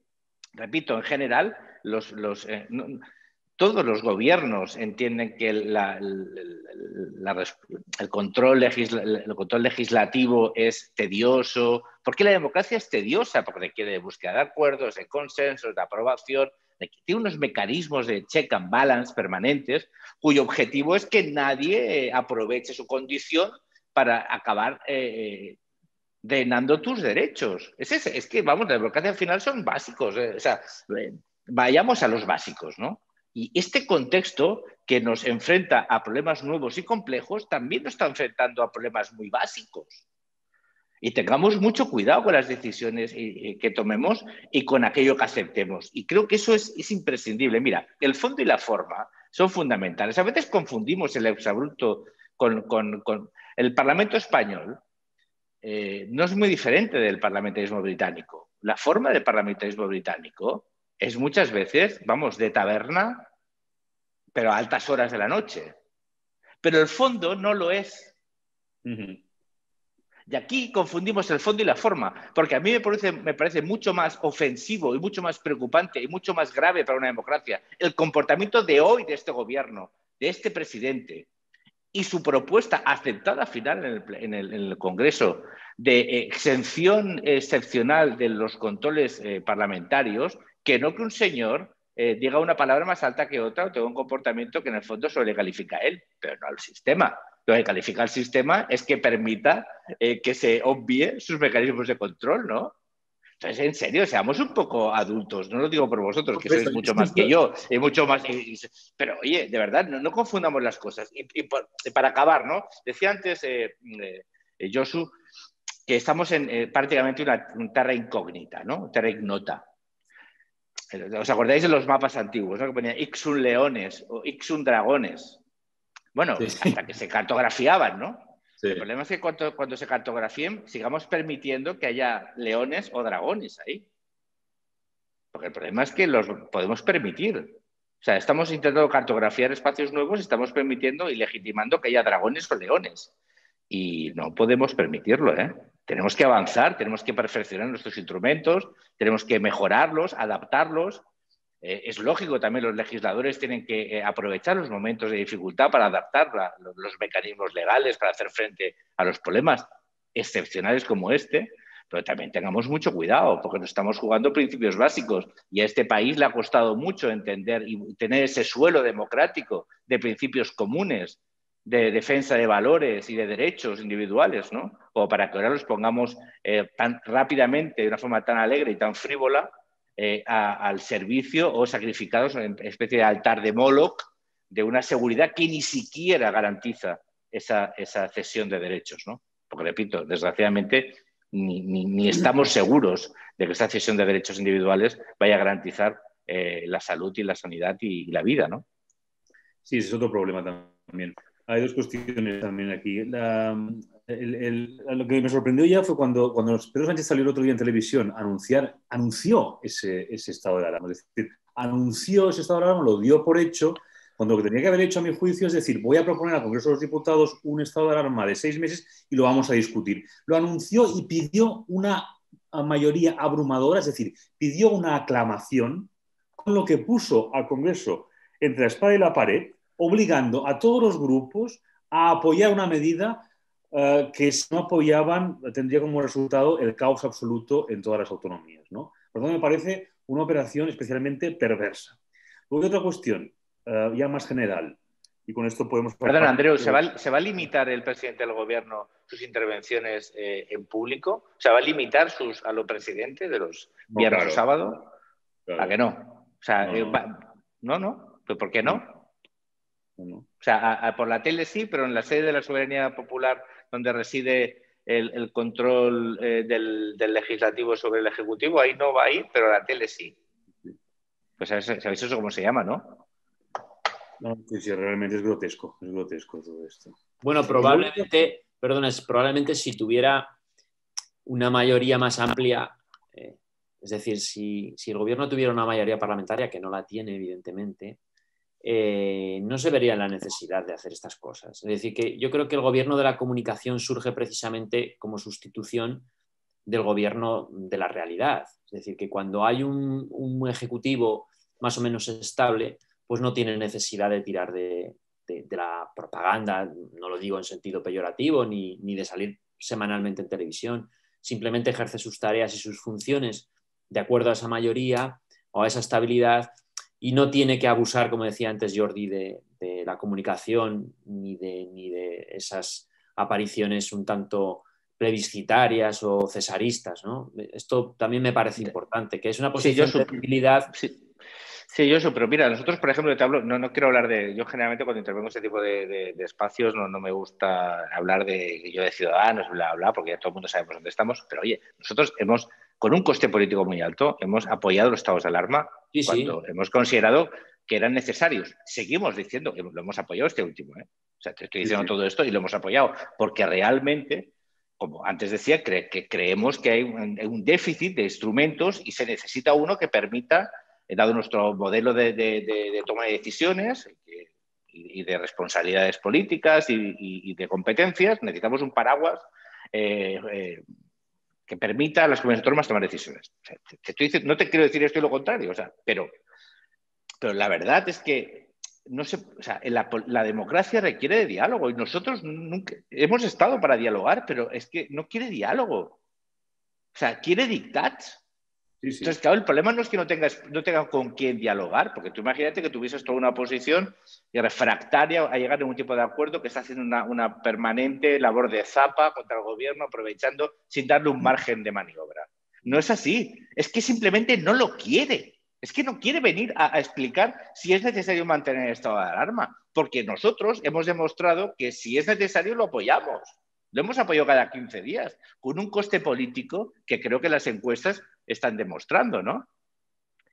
repito, en general, los, los, eh, todos los gobiernos entienden que el, control el control legislativo es tedioso. ¿Por qué la democracia es tediosa? Porque requiere de búsqueda de acuerdos, de consensos, de aprobación, tiene unos mecanismos de check and balance permanentes cuyo objetivo es que nadie eh, aproveche su condición para acabar eh, drenando tus derechos. Es, es, que, vamos, la democracia al final son básicos. Eh, o sea, vayamos a los básicos, ¿no? Y este contexto que nos enfrenta a problemas nuevos y complejos también nos está enfrentando a problemas muy básicos. Y tengamos mucho cuidado con las decisiones que tomemos y con aquello que aceptemos. Y creo que eso es, imprescindible. Mira, el fondo y la forma son fundamentales. A veces confundimos el exabrupto con, con, el Parlamento español. Eh, no es muy diferente del parlamentarismo británico. La forma del parlamentarismo británico es muchas veces, vamos, de taberna, pero a altas horas de la noche. Pero el fondo no lo es. Y aquí confundimos el fondo y la forma, porque a mí me parece, mucho más ofensivo y mucho más preocupante y mucho más grave para una democracia el comportamiento de hoy de este gobierno, de este presidente, y su propuesta aceptada final en el, Congreso de exención excepcional de los controles eh, parlamentarios que no que un señor eh, diga una palabra más alta que otra o tenga un comportamiento que en el fondo solo le califica a él, pero no al sistema. Lo que califica al sistema es que permita eh, que se obvie sus mecanismos de control, ¿no? Entonces, en serio, seamos un poco adultos. No lo digo por vosotros, que sois mucho más que yo, y mucho más. pero, oye, de verdad, no, confundamos las cosas. Y, para acabar, ¿no? Decía antes eh, Josu que estamos en prácticamente una, una, terra incógnita, ¿no? Terra ignota. ¿Os acordáis de los mapas antiguos? ¿no? Que ponía Ixun leones o Ixun dragones. Bueno, hasta que se cartografiaban, ¿no? El problema es que cuando, cuando, se cartografíen, sigamos permitiendo que haya leones o dragones ahí. Porque el problema es que los podemos permitir. O sea, estamos intentando cartografiar espacios nuevos, estamos permitiendo y legitimando que haya dragones o leones. Y no podemos permitirlo, ¿eh? tenemos que avanzar, tenemos que perfeccionar nuestros instrumentos, tenemos que mejorarlos, adaptarlos. Eh, es lógico también los legisladores tienen que eh, aprovechar los momentos de dificultad para adaptar los, mecanismos legales para hacer frente a los problemas excepcionales como este, pero también tengamos mucho cuidado porque nos estamos jugando principios básicos y a este país le ha costado mucho entender y tener ese suelo democrático de principios comunes de defensa de valores y de derechos individuales, ¿no? O para que ahora los pongamos eh, tan rápidamente, de una forma tan alegre y tan frívola, eh, al servicio o sacrificados en especie de altar de Moloch de una seguridad que ni siquiera garantiza esa, cesión de derechos, ¿no? Porque, repito, desgraciadamente ni, estamos seguros de que esa cesión de derechos individuales vaya a garantizar eh, la salud y la sanidad y, la vida, ¿no? Sí, ese es otro problema también. Hay dos cuestiones también aquí. Lo que me sorprendió ya fue cuando, cuando Pedro Sánchez salió el otro día en televisión anunciar, anunció ese, ese estado de alarma. Es decir, anunció ese estado de alarma, lo dio por hecho, cuando lo que tenía que haber hecho a mi juicio es decir, voy a proponer al Congreso de los Diputados un estado de alarma de seis meses y lo vamos a discutir. Lo anunció y pidió una mayoría abrumadora, es decir, pidió una aclamación, con lo que puso al Congreso entre la espada y la pared, obligando a todos los grupos a apoyar una medida eh, que si no apoyaban tendría como resultado el caos absoluto en todas las autonomías. ¿no? Por lo tanto, me parece una operación especialmente perversa. Luego, otra cuestión, eh, ya más general, y con esto podemos... Perdón, Andreu, ¿se va, ¿se va, a limitar el presidente del gobierno sus intervenciones eh, en público? ¿Se va a limitar sus, a los presidentes de los viernes o sábados? ¿A que no? O sea, no, no. ¿Por qué no? O sea, por la tele sí, pero en la sede de la soberanía popular, donde reside el, control eh, del, legislativo sobre el ejecutivo, ahí no va a ir, pero la tele sí. Pues sabéis eso cómo se llama, ¿no? No, sí, realmente es grotesco, es grotesco todo esto. Bueno, probablemente, perdón, probablemente si tuviera una mayoría más amplia, eh, es decir, si, si, el gobierno tuviera una mayoría parlamentaria, que no la tiene, evidentemente, eh, no se vería la necesidad de hacer estas cosas. Es decir, que yo creo que el gobierno de la comunicación surge precisamente como sustitución del gobierno de la realidad. Es decir, que cuando hay un, ejecutivo más o menos estable, pues no tiene necesidad de tirar de, la propaganda, no lo digo en sentido peyorativo, ni, ni de salir semanalmente en televisión, simplemente ejerce sus tareas y sus funciones de acuerdo a esa mayoría o a esa estabilidad y no tiene que abusar, como decía antes Jordi, de, la comunicación ni de, ni de esas apariciones un tanto plebiscitarias o cesaristas. ¿no? Esto también me parece importante, que es una posición de debilidad. Sí. yo eso, pero mira, nosotros, por ejemplo, te hablo, no, no quiero hablar de. Yo generalmente cuando intervengo en este tipo de, espacios no, no, me gusta hablar de yo de ciudadanos, bla, bla, porque ya todo el mundo sabe por dónde estamos. Pero oye, nosotros hemos, con un coste político muy alto, hemos apoyado los estados de alarma cuando hemos considerado que eran necesarios. Seguimos diciendo que lo hemos apoyado este último. ¿eh? O sea, te estoy diciendo todo esto y lo hemos apoyado porque realmente como antes decía, que creemos que hay un, déficit de instrumentos y se necesita uno que permita, dado nuestro modelo de, toma de decisiones y, de responsabilidades políticas y, de competencias, necesitamos un paraguas eh, eh, que permita a las comunidades autónomas tomar decisiones. no te quiero decir esto y lo contrario, o sea, pero, pero la verdad es que no o sea, la, democracia requiere de diálogo y nosotros nunca hemos estado para dialogar, pero es que no quiere diálogo. O sea, quiere dictats. Entonces, claro, el problema no es que no tengas, no tenga con quién dialogar, porque tú imagínate que tuvieses toda una oposición refractaria a llegar a ningún tipo de acuerdo que está haciendo una, una permanente labor de zapa contra el gobierno, aprovechando sin darle un margen de maniobra. No es así, es que simplemente no lo quiere. Es que no quiere venir a, explicar si es necesario mantener el estado de alarma, porque nosotros hemos demostrado que si es necesario lo apoyamos. Lo hemos apoyado cada 15 días, con un coste político que creo que las encuestas están demostrando, ¿no?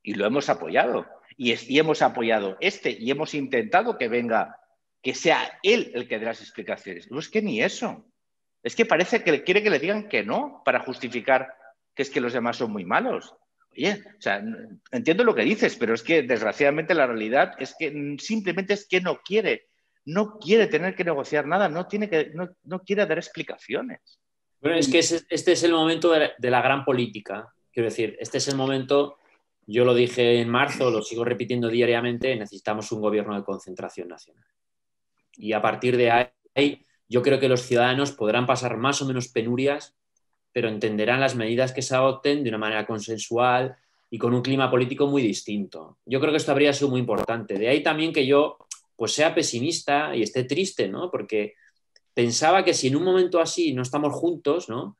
Y lo hemos apoyado. Y, hemos apoyado este y hemos intentado que venga, que sea él el que dé las explicaciones. No es que ni eso. Es que parece que quiere que le digan que no para justificar que es que los demás son muy malos. Oye, o sea, entiendo lo que dices, pero es que desgraciadamente la realidad es que simplemente es que no quiere, no quiere tener que negociar nada, no, tiene que, no, quiere dar explicaciones. Bueno, es que este es el momento de la, gran política. Quiero decir, este es el momento, yo lo dije en marzo, lo sigo repitiendo diariamente, necesitamos un gobierno de concentración nacional. Y a partir de ahí, yo creo que los ciudadanos podrán pasar más o menos penurias pero entenderán las medidas que se adopten de una manera consensual y con un clima político muy distinto. Yo creo que esto habría sido muy importante. De ahí también que yo pues sea pesimista y esté triste, ¿no? Porque pensaba que si en un momento así no estamos juntos, ¿no?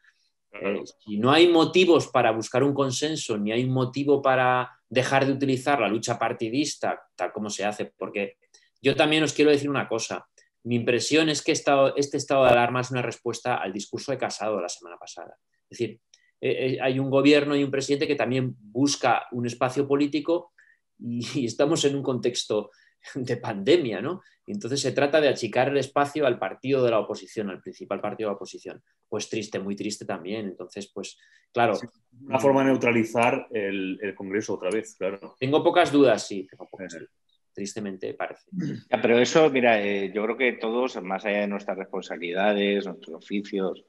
Eh, si no hay motivos para buscar un consenso, ni hay motivo para dejar de utilizar la lucha partidista, tal como se hace, porque yo también os quiero decir una cosa. Mi impresión es que este estado de alarma es una respuesta al discurso de Casado la semana pasada. Es decir, eh, eh, hay un gobierno y un presidente que también busca un espacio político y, estamos en un contexto de pandemia, ¿no? entonces se trata de achicar el espacio al partido de la oposición, al principal partido de la oposición. Pues triste, muy triste también. Entonces, pues, claro. una forma de neutralizar el, Congreso otra vez, claro. Tengo pocas dudas, sí. Tengo pocas dudas tristemente parece. pero eso, mira, eh, yo creo que todos, más allá de nuestras responsabilidades, nuestros oficios,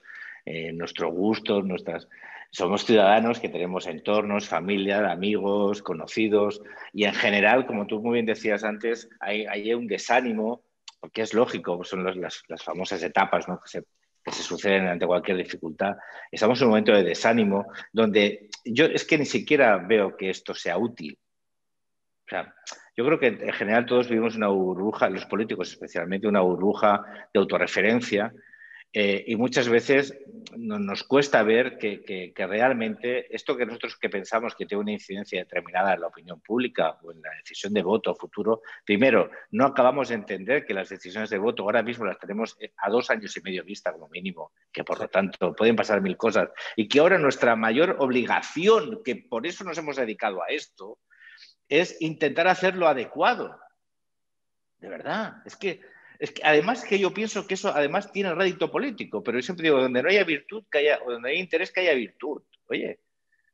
eh, nuestros gustos, nuestras... Somos ciudadanos que tenemos entornos, familia, amigos, conocidos, y en general, como tú muy bien decías antes, hay, un desánimo, porque es lógico, son las, famosas etapas que, se, suceden ante cualquier dificultad. Estamos en un momento de desánimo donde yo es que ni siquiera veo que esto sea útil. O sea, yo creo que en general todos vivimos una burbuja, los políticos especialmente, una burbuja de autorreferencia eh, y muchas veces nos cuesta ver que, realmente esto que nosotros que pensamos que tiene una incidencia determinada en la opinión pública o en la decisión de voto futuro, primero, no acabamos de entender que las decisiones de voto ahora mismo las tenemos a dos años y medio vista como mínimo, que por lo tanto pueden pasar mil cosas y que ahora nuestra mayor obligación, que por eso nos hemos dedicado a esto, es intentar hacerlo adecuado. De verdad, es que, es que además que yo pienso que eso además tiene rédito político, pero yo siempre digo, donde no haya virtud, que haya, o donde hay interés, que haya virtud. Oye,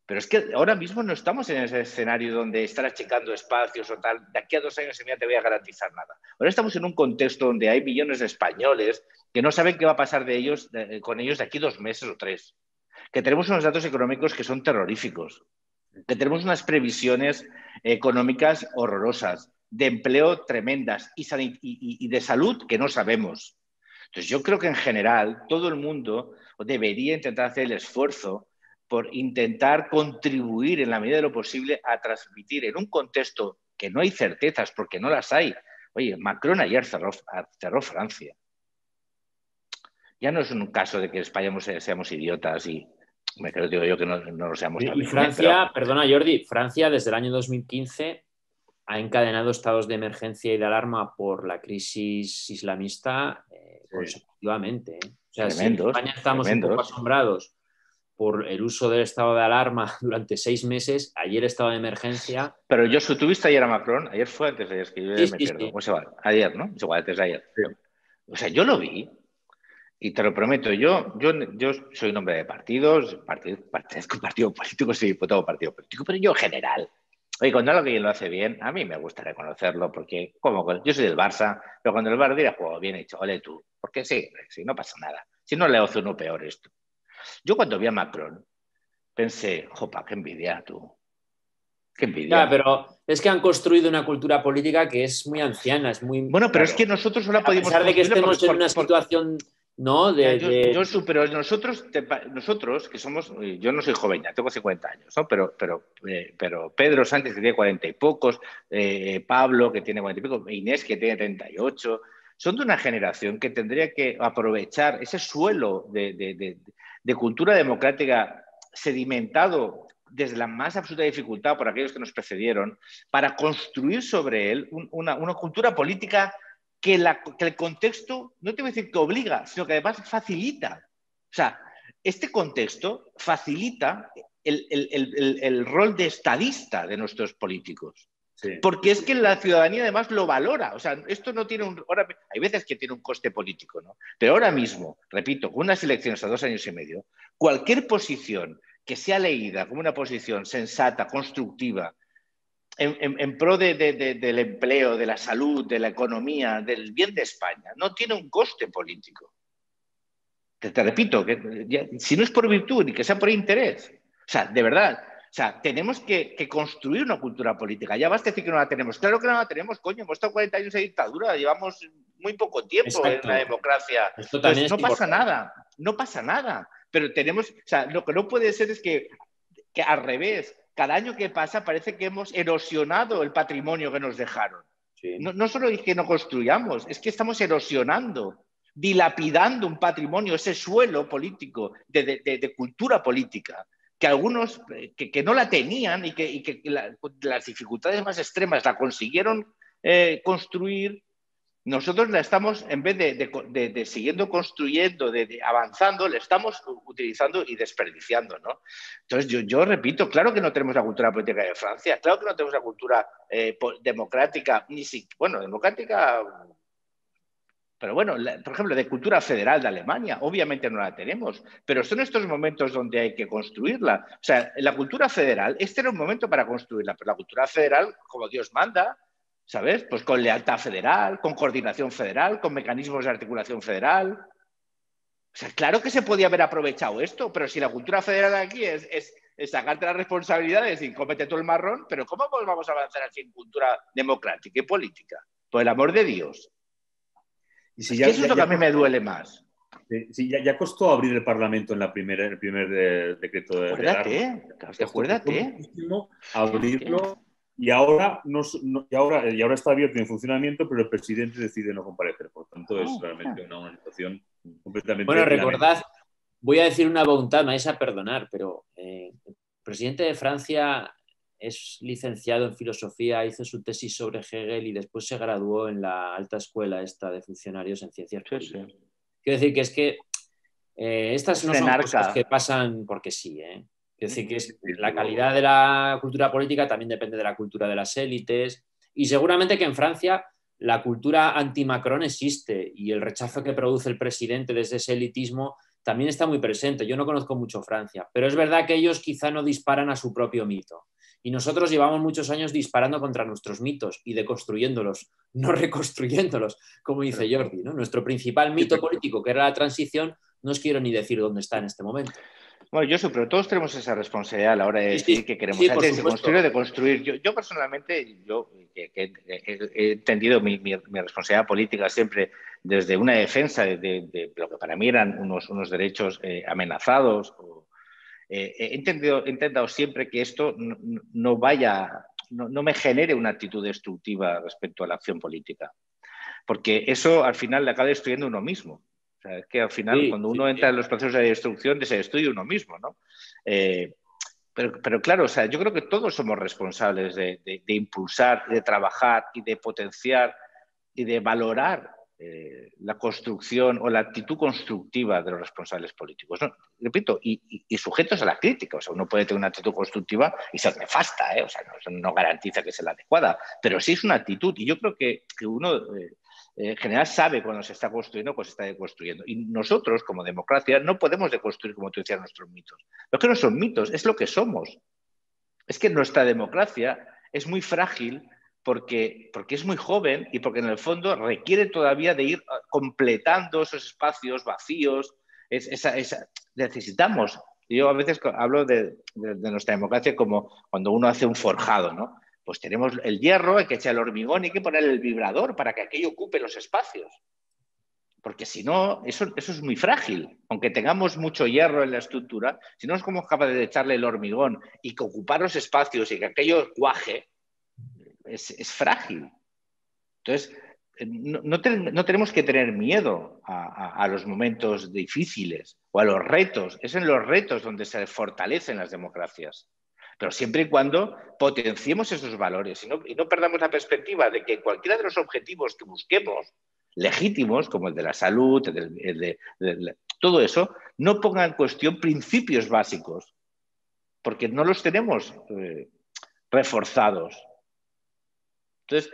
pero es que ahora mismo no estamos en ese escenario donde estar achicando espacios o tal. De aquí a dos años y medio te voy a garantizar nada. Ahora estamos en un contexto donde hay millones de españoles que no saben qué va a pasar de ellos, con ellos de aquí dos meses o tres. Que tenemos unos datos económicos que son terroríficos que tenemos unas previsiones económicas horrorosas, de empleo tremendas y, de salud que no sabemos. Entonces yo creo que en general todo el mundo debería intentar hacer el esfuerzo por intentar contribuir en la medida de lo posible a transmitir en un contexto que no hay certezas, porque no las hay. Oye, Macron ayer cerró, Francia. Ya no es un caso de que España seamos idiotas y me creo digo yo que no, lo seamos. Y, Francia, perdona Jordi, Francia desde el año 2015 ha encadenado estados de emergencia y de alarma por la crisis islamista eh, consecutivamente. ¿eh? O sea, en España estamos un poco asombrados por el uso del estado de alarma durante seis meses, ayer estado de emergencia. Pero yo, ¿tuviste ayer a Macron? Ayer fue antes de ayer, que yo me pierdo. Pues ayer, ¿no? Es igual, antes de ayer. O sea, yo lo vi y te lo prometo, yo, yo, yo soy un hombre de partidos, partido, partido político, soy diputado partido político, pero yo en general. Oye, cuando que lo hace bien, a mí me gusta reconocerlo, porque como yo soy del Barça, pero cuando el Barça dirá, juego bien hecho, ole tú, porque sí, sí, no pasa nada. Si no le hace uno peor esto. Yo cuando vi a Macron pensé, jopa, qué envidia tú. Qué envidia. Ya, pero es que han construido una cultura política que es muy anciana, es muy... Bueno, pero es que nosotros ahora podemos... A pesar de que estemos en una situación... ¿no? De, yo, pero nosotros, nosotros que somos, yo no soy joven, ya tengo 50 años, ¿no? pero, pero, eh, pero Pedro Sánchez que tiene 40 y pocos, eh, Pablo que tiene 40 y pocos, Inés que tiene 38, son de una generación que tendría que aprovechar ese suelo de, de cultura democrática sedimentado desde la más absoluta dificultad por aquellos que nos precedieron, para construir sobre él una, cultura política que, el contexto, no te voy a decir que obliga, sino que además facilita. O sea, este contexto facilita el rol de estadista de nuestros políticos. Porque es que la ciudadanía además lo valora. O sea, esto no tiene un. hay veces que tiene un coste político, ¿no? Pero ahora mismo, repito, con unas elecciones a dos años y medio, cualquier posición que sea leída como una posición sensata, constructiva, en, pro del empleo, de la salud, de la economía, del bien de España, no tiene un coste político. Te, repito, que si no es por virtud ni que sea por interés. O sea, de verdad, o sea, tenemos que, construir una cultura política. Ya basta decir que no la tenemos. Claro que no la tenemos, coño. Hemos estado 40 años de dictadura, llevamos muy poco tiempo en la democracia. no pasa nada, no pasa nada. Pero tenemos, o sea, lo que no puede ser es que, que al revés, cada año que pasa parece que hemos erosionado el patrimonio que nos dejaron. No, no, solo es que no construyamos, es que estamos erosionando, dilapidando un patrimonio, ese suelo político, de cultura política que algunos eh, que, no la tenían y que, las dificultades más extremas la consiguieron eh, construir, nosotros la estamos, en vez de, siguiendo construyendo, de, avanzando, la estamos utilizando y desperdiciando. ¿no? Entonces, yo, yo, repito, claro que no tenemos la cultura política de Francia, claro que no tenemos la cultura eh, democrática, ni si, bueno, democrática pero bueno, por ejemplo, de cultura federal de Alemania, obviamente no la tenemos, pero son estos momentos donde hay que construirla. O sea, la cultura federal, este era un momento para construirla, pero la cultura federal, como Dios manda, ¿sabes? Pues con lealtad federal, con coordinación federal, con mecanismos de articulación federal. O sea, claro que se podía haber aprovechado esto, pero si la cultura federal aquí es, es, sacarte las responsabilidades y comete todo el marrón, pero ¿cómo vamos a avanzar así en cultura democrática y política? Por el amor de Dios. Y si ya, eso es lo que a mí me duele más. Sí, ya, costó abrir el Parlamento en la primera, el primer decreto de. Acuérdate, de acuérdate. Abrirlo y ahora, no, y, ahora, y ahora está abierto en funcionamiento, pero el presidente decide no comparecer. Por tanto, es ah, realmente una, situación completamente. Bueno, recordad, voy a decir una voluntad, me vais a perdonar, pero eh, el presidente de Francia es licenciado en filosofía, hizo su tesis sobre Hegel y después se graduó en la alta escuela esta de funcionarios en ciencias políticas. Quiero decir que es que eh, estas no son cosas que pasan porque sí. ¿eh? Quiero decir que es, la calidad de la cultura política también depende de la cultura de las élites y seguramente que en Francia la cultura anti-Macron existe y el rechazo que produce el presidente desde ese elitismo también está muy presente. Yo no conozco mucho Francia, pero es verdad que ellos quizá no disparan a su propio mito. Y nosotros llevamos muchos años disparando contra nuestros mitos y deconstruyéndolos, no reconstruyéndolos, como dice Jordi. ¿no? Nuestro principal mito político, que era la transición, no os quiero ni decir dónde está en este momento. Bueno, yo pero todos tenemos esa responsabilidad a la hora de decir que queremos de construir o de construir. Yo, personalmente, yo he entendido mi, responsabilidad política siempre desde una defensa de, lo que para mí eran unos, unos derechos eh, amenazados. Eh, he, entendido, he intentado siempre que esto no, vaya, no, me genere una actitud destructiva respecto a la acción política, porque eso al final le acaba destruyendo uno mismo. O sea, es que al final, cuando uno entra en los procesos de destrucción, se destruye uno mismo, ¿no? Eh, pero, claro, o sea, yo creo que todos somos responsables de, impulsar, de trabajar y de potenciar y de valorar eh, la construcción o la actitud constructiva de los responsables políticos. Repito, y, sujetos a la crítica. O sea, uno puede tener una actitud constructiva y ser nefasta, ¿eh? o sea, no, no, garantiza que sea la adecuada, pero sí es una actitud. Y yo creo que, que uno en general sabe cuando se está construyendo cuando se está deconstruyendo. Y nosotros, como democracia, no podemos deconstruir, como tú decías, nuestros mitos. Lo que no son mitos, es lo que somos. Es que nuestra democracia es muy frágil porque, porque es muy joven y porque en el fondo requiere todavía de ir ah, completando esos espacios vacíos. necesitamos, yo a veces hablo de, de nuestra democracia como cuando uno hace un forjado, ¿no? Pues tenemos el hierro, hay que echar el hormigón y hay que poner el vibrador para que aquello ocupe los espacios. Porque si no, eso, eso es muy frágil. Aunque tengamos mucho hierro en la estructura, si no somos capaces de echarle el hormigón y ocupar los espacios y que aquello cuaje, es, frágil. Entonces, no, tenemos que tener miedo a, los momentos difíciles o a los retos. Es en los retos donde se fortalecen las democracias pero siempre y cuando potenciemos esos valores y no, perdamos la perspectiva de que cualquiera de los objetivos que busquemos, legítimos, como el de la salud, el de, todo eso, no ponga en cuestión principios básicos, porque no los tenemos eh, reforzados. Entonces,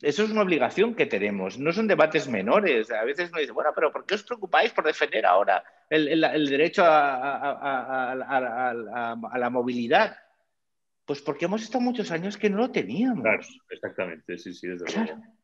eso es una obligación que tenemos, no son debates menores. A veces uno dice, bueno, pero ¿por qué os preocupáis por defender ahora el, derecho a, la movilidad? Pues porque hemos estado muchos años que no lo teníamos. Claro, exactamente, sí, sí, desde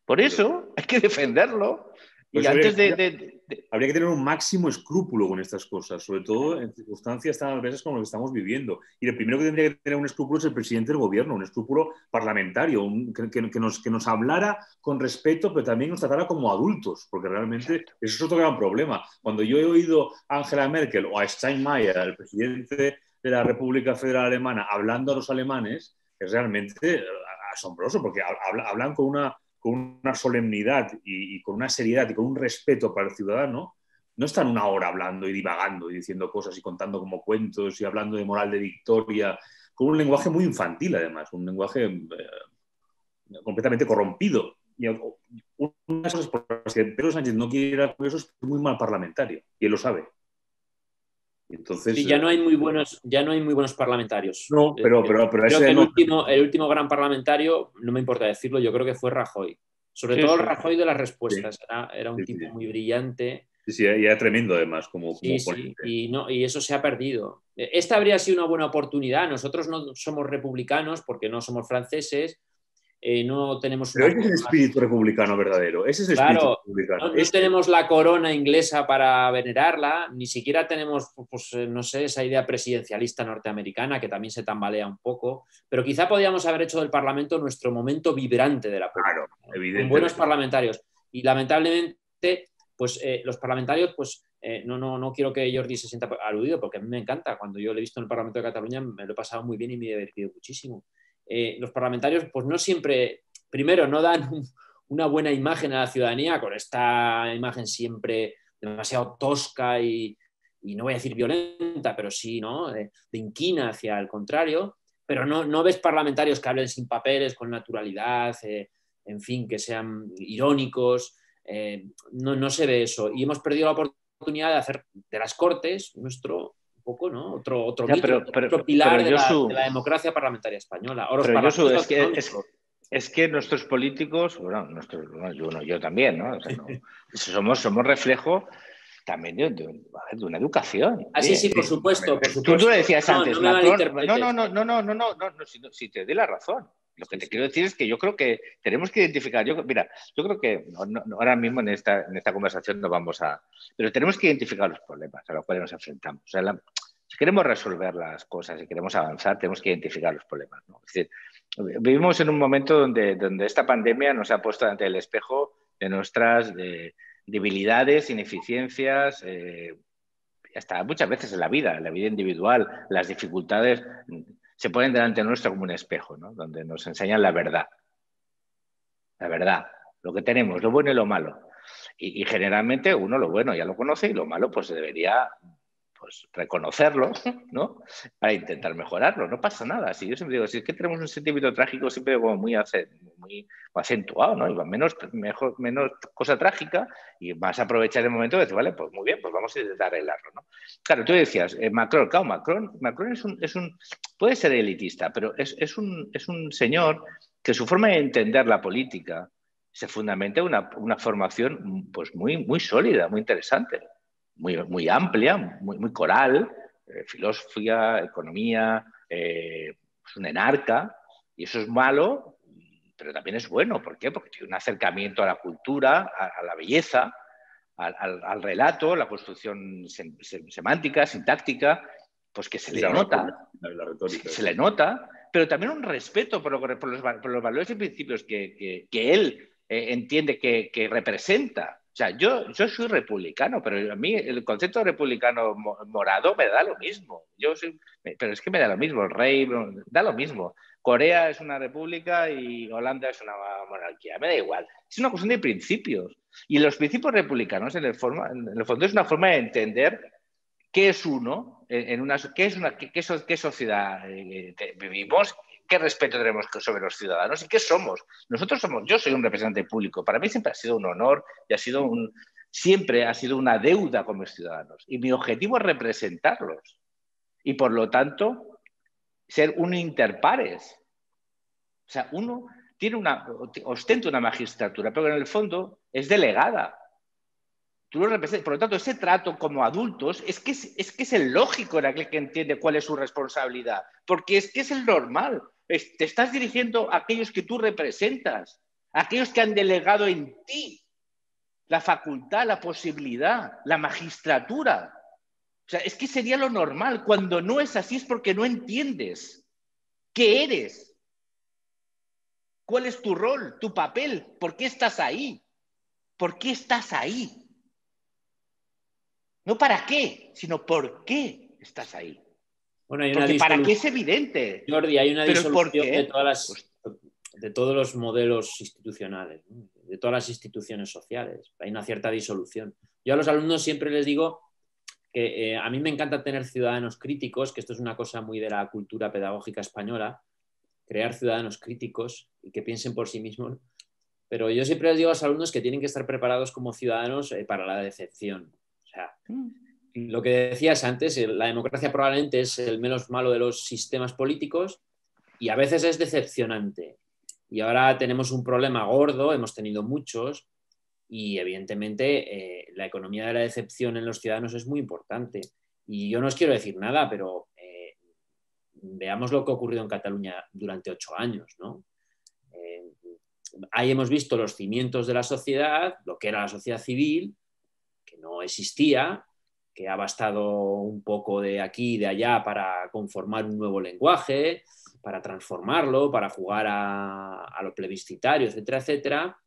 Por eso hay que defenderlo. y antes de, Habría que tener un máximo escrúpulo con estas cosas, sobre todo en circunstancias tan adversas como las que estamos viviendo. Y el primero que tendría que tener un escrúpulo es el presidente del gobierno, un escrúpulo parlamentario, que, nos, que nos hablara con respeto, pero también nos tratara como adultos, porque realmente eso es otro gran problema. Cuando yo he oído a Angela Merkel o a Steinmeier, al presidente de la República Federal Alemana hablando a los alemanes es realmente eh, asombroso, porque hablan con una, con una solemnidad y, con una seriedad y con un respeto para el ciudadano. No están una hora hablando y divagando y diciendo cosas y contando como cuentos y hablando de moral de victoria, con un lenguaje muy infantil además, un lenguaje eh, completamente corrompido. Y una de las cosas por las que Pedro Sánchez no quiere ir al Congreso es muy mal parlamentario, y él lo sabe. Entonces, ya no hay muy buenos, ya no hay muy buenos parlamentarios. No, pero, pero, pero creo que el, último, el último gran parlamentario, no me importa decirlo, yo creo que fue Rajoy. Sobre todo el Rajoy de las respuestas. Era, un tipo muy brillante. Sí, sí, y era tremendo además como, sí, sí, y, no, y eso se ha perdido. Esta habría sido una buena oportunidad. Nosotros no somos republicanos porque no somos franceses, eh, no tenemos... Pero ese es el espíritu republicano verdadero, ese es el espíritu republicano. No, tenemos la corona inglesa para venerarla, ni siquiera tenemos, pues, eh, no sé, esa idea presidencialista norteamericana que también se tambalea un poco, pero quizá podríamos haber hecho del Parlamento nuestro momento vibrante de la política, claro, con buenos parlamentarios. Y lamentablemente, pues eh, los parlamentarios, pues no, no, no quiero que Jordi se sienta aludido, porque a mí me encanta. Cuando yo lo he visto en el Parlamento de Cataluña, me lo he pasado muy bien y me he divertido muchísimo. Eh, los parlamentarios pues no siempre, primero, no dan una buena imagen a la ciudadanía con esta imagen siempre demasiado tosca y, no voy a decir violenta, pero sí, ¿no? De, inquina hacia el contrario, pero no, no, ves parlamentarios que hablen sin papeles, con naturalidad, eh, en fin, que sean irónicos, eh, no, no se ve eso. Y hemos perdido la oportunidad de hacer de las Cortes nuestro poco, ¿no? Otro, otro, otro pilar de, la, democracia parlamentaria española. Ahora es, que, nuestros políticos, bueno, nuestros, bueno, yo, yo, también, ¿no? Somos, somos reflejo también de, una educación. Ah, Así, sí, por supuesto, por supuesto. Tú, lo decías no, antes, no, no, no, no, no, no, no, no, si te di la razón. Lo que te quiero decir es que yo creo que tenemos que identificar, yo, mira, yo creo que ahora mismo en esta, en esta conversación no vamos a, pero tenemos que identificar los problemas a los cuales nos enfrentamos. O sea, Si queremos resolver las cosas y queremos avanzar, tenemos que identificar los problemas. vivimos en un momento donde, donde esta pandemia nos ha puesto ante el espejo de nuestras debilidades, ineficiencias, eh, hasta muchas veces en la vida, en la vida individual, las dificultades se ponen delante nuestro como un espejo, donde nos enseñan la verdad. La verdad, lo que tenemos, lo bueno y lo malo. Y, y, generalmente uno lo bueno ya lo conoce y lo malo pues debería pues reconocerlo, ¿no? Para intentar mejorarlo. No pasa nada. Si yo siempre digo, si es que tenemos un sentimiento trágico siempre como muy, acentuado, ¿no? Y menos, mejor, menos cosa trágica y más aprovechar el momento de decir, vale, pues muy bien, pues vamos a intentar arreglarlo, ¿no? Claro, tú decías, eh, Macron, claro, Macron, Macron es, un, es un, puede ser elitista, pero es, es, un, es un señor que su forma de entender la política se fundamenta en una, una formación pues muy, muy sólida, muy interesante muy, muy amplia, muy, muy coral, eh, filosofía, economía, eh, es un enarca, y eso es malo, pero también es bueno. ¿Por qué? Porque tiene un acercamiento a la cultura, a, la belleza, al, relato, la construcción semántica, sintáctica, pues que se le nota, se, le nota, pero también un respeto por, los, valores y principios que, él eh, entiende que, que representa sea, yo, yo soy republicano, pero a mí el concepto republicano morado me da lo mismo. Yo pero es que me da lo mismo, el rey da lo mismo. Corea es una república y Holanda es una monarquía, me da igual. Es una cuestión de principios. Y los principios republicanos, en el, forma, en el fondo, es una forma de entender qué es uno, en una, qué, es una, qué, qué sociedad eh, vivimos qué respeto tenemos sobre los ciudadanos y qué somos. Nosotros somos, yo soy un representante público, para mí siempre ha sido un honor y ha sido un, siempre ha sido una deuda con mis ciudadanos y mi objetivo es representarlos y por lo tanto ser un interpares. O sea, uno tiene una, ostenta una magistratura, pero en el fondo es delegada. Tú lo representas. Por lo tanto, ese trato como adultos es que es, que es el lógico en aquel que entiende cuál es su responsabilidad, porque es que es el normal te estás dirigiendo a aquellos que tú representas, a aquellos que han delegado en ti la facultad, la posibilidad, la magistratura. O sea, es que sería lo normal. Cuando no es así es porque no entiendes qué eres, cuál es tu rol, tu papel, por qué estás ahí, por qué estás ahí. No para qué, sino por qué estás ahí. Bueno, hay una para qué es evidente. Jordi, hay una disolución de, todas de todos los modelos institucionales, de todas las instituciones sociales. Hay una cierta disolución. Yo a los alumnos siempre les digo que eh, a mí me encanta tener ciudadanos críticos, que esto es una cosa muy de la cultura pedagógica española, crear ciudadanos críticos y que piensen por sí mismos. Pero yo siempre les digo a los alumnos que tienen que estar preparados como ciudadanos eh, para la decepción. O sea, mm lo que decías antes, la democracia probablemente es el menos malo de los sistemas políticos y a veces es decepcionante. Y ahora tenemos un problema gordo, hemos tenido muchos, y evidentemente eh, la economía de la decepción en los ciudadanos es muy importante. Y yo no os quiero decir nada, pero eh, veamos lo que ha ocurrido en Cataluña durante ocho años. ¿no? Eh, ahí hemos visto los cimientos de la sociedad, lo que era la sociedad civil, que no existía, que ha bastado un poco de aquí y de allá para conformar un nuevo lenguaje, para transformarlo, para jugar a, lo plebiscitario, etcétera, etcétera.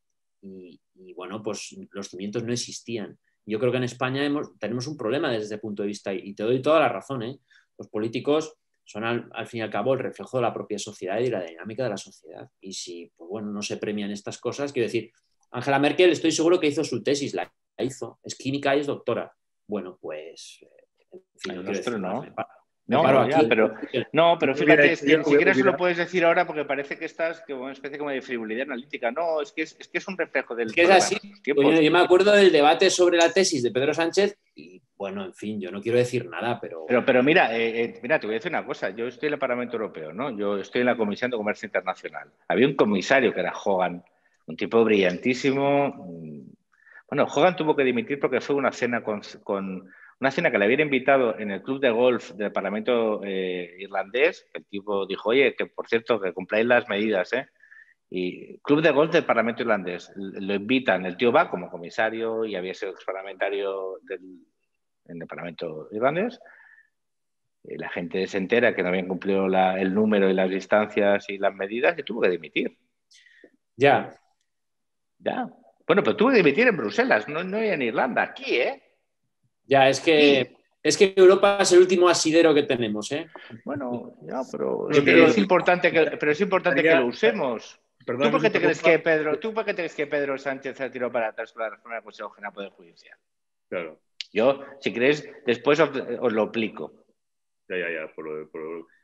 Y, bueno, pues los cimientos no existían. Yo creo que en España tenemos un problema desde ese punto de vista y te doy toda la razón. ¿eh? Los políticos son al, fin y al cabo el reflejo de la propia sociedad y de la dinámica de la sociedad. Y si pues bueno, no se premian estas cosas, quiero decir, Angela Merkel estoy seguro que hizo su tesis, la hizo, es química y es doctora bueno, pues. En fin, no. No, pero, no, pero fíjate, si quieres lo puedes decir ahora porque parece que estás como una especie como de frivolidad analítica. No, es que es, que es un reflejo del. que es así. yo me acuerdo del debate sobre la tesis de Pedro Sánchez y, bueno, en fin, yo no quiero decir nada, pero. Pero, pero mira, eh, eh, mira, te voy a decir una cosa. Yo estoy en el Parlamento Europeo, ¿no? Yo estoy en la Comisión de Comercio Internacional. Había un comisario que era Hogan, un tipo brillantísimo, bueno, Hogan tuvo que dimitir porque fue una cena con, una cena que le habían invitado en el club de golf del Parlamento eh, irlandés. El tipo dijo, oye, que por cierto, que cumpláis las medidas, ¿eh? Y club de golf del Parlamento irlandés. Lo invitan, el tío va como comisario y había sido ex parlamentario del, en el Parlamento irlandés. la gente se entera que no habían cumplido el número y las distancias y las medidas y tuvo que dimitir. Ya. Ya. Bueno, pero tuvo que dimitir en Bruselas, no, no en Irlanda, aquí, ¿eh? Ya, es que, es que Europa es el último asidero que tenemos, ¿eh? Bueno, ya, pero, es, importante que, pero es importante que lo usemos. ¿Tú por qué te crees que Pedro, ¿tú por qué crees que Pedro Sánchez se tiró para atrás con la reforma del Consejo General Poder Judicial? Claro. Yo, si queréis, después os, lo explico. Ya, ya, ya.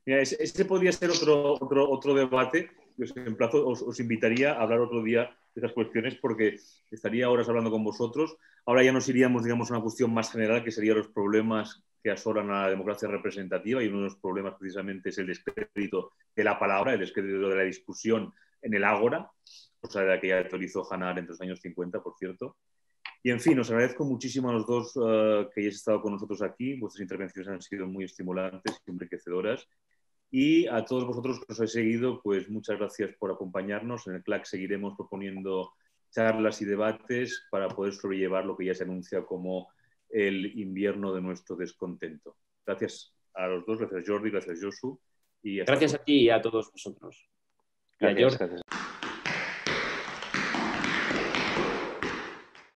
Mira, ese, podría ser otro, otro, otro debate. Os, os, os invitaría a hablar otro día esas cuestiones porque estaría horas hablando con vosotros. Ahora ya nos iríamos, digamos, a una cuestión más general que serían los problemas que asolan a la democracia representativa y uno de los problemas precisamente es el descrédito de la palabra, el descrédito de la discusión en el Ágora, cosa de la que ya autorizó Hanar entre los años 50, por cierto. Y en fin, os agradezco muchísimo a los dos uh, que hayáis estado con nosotros aquí. Vuestras intervenciones han sido muy estimulantes y enriquecedoras. Y a todos vosotros que os habéis seguido, pues muchas gracias por acompañarnos. En el CLAC seguiremos proponiendo charlas y debates para poder sobrellevar lo que ya se anuncia como el invierno de nuestro descontento. Gracias a los dos, gracias Jordi, gracias Josu. Y gracias a ti y a todos vosotros. Gracias, gracias.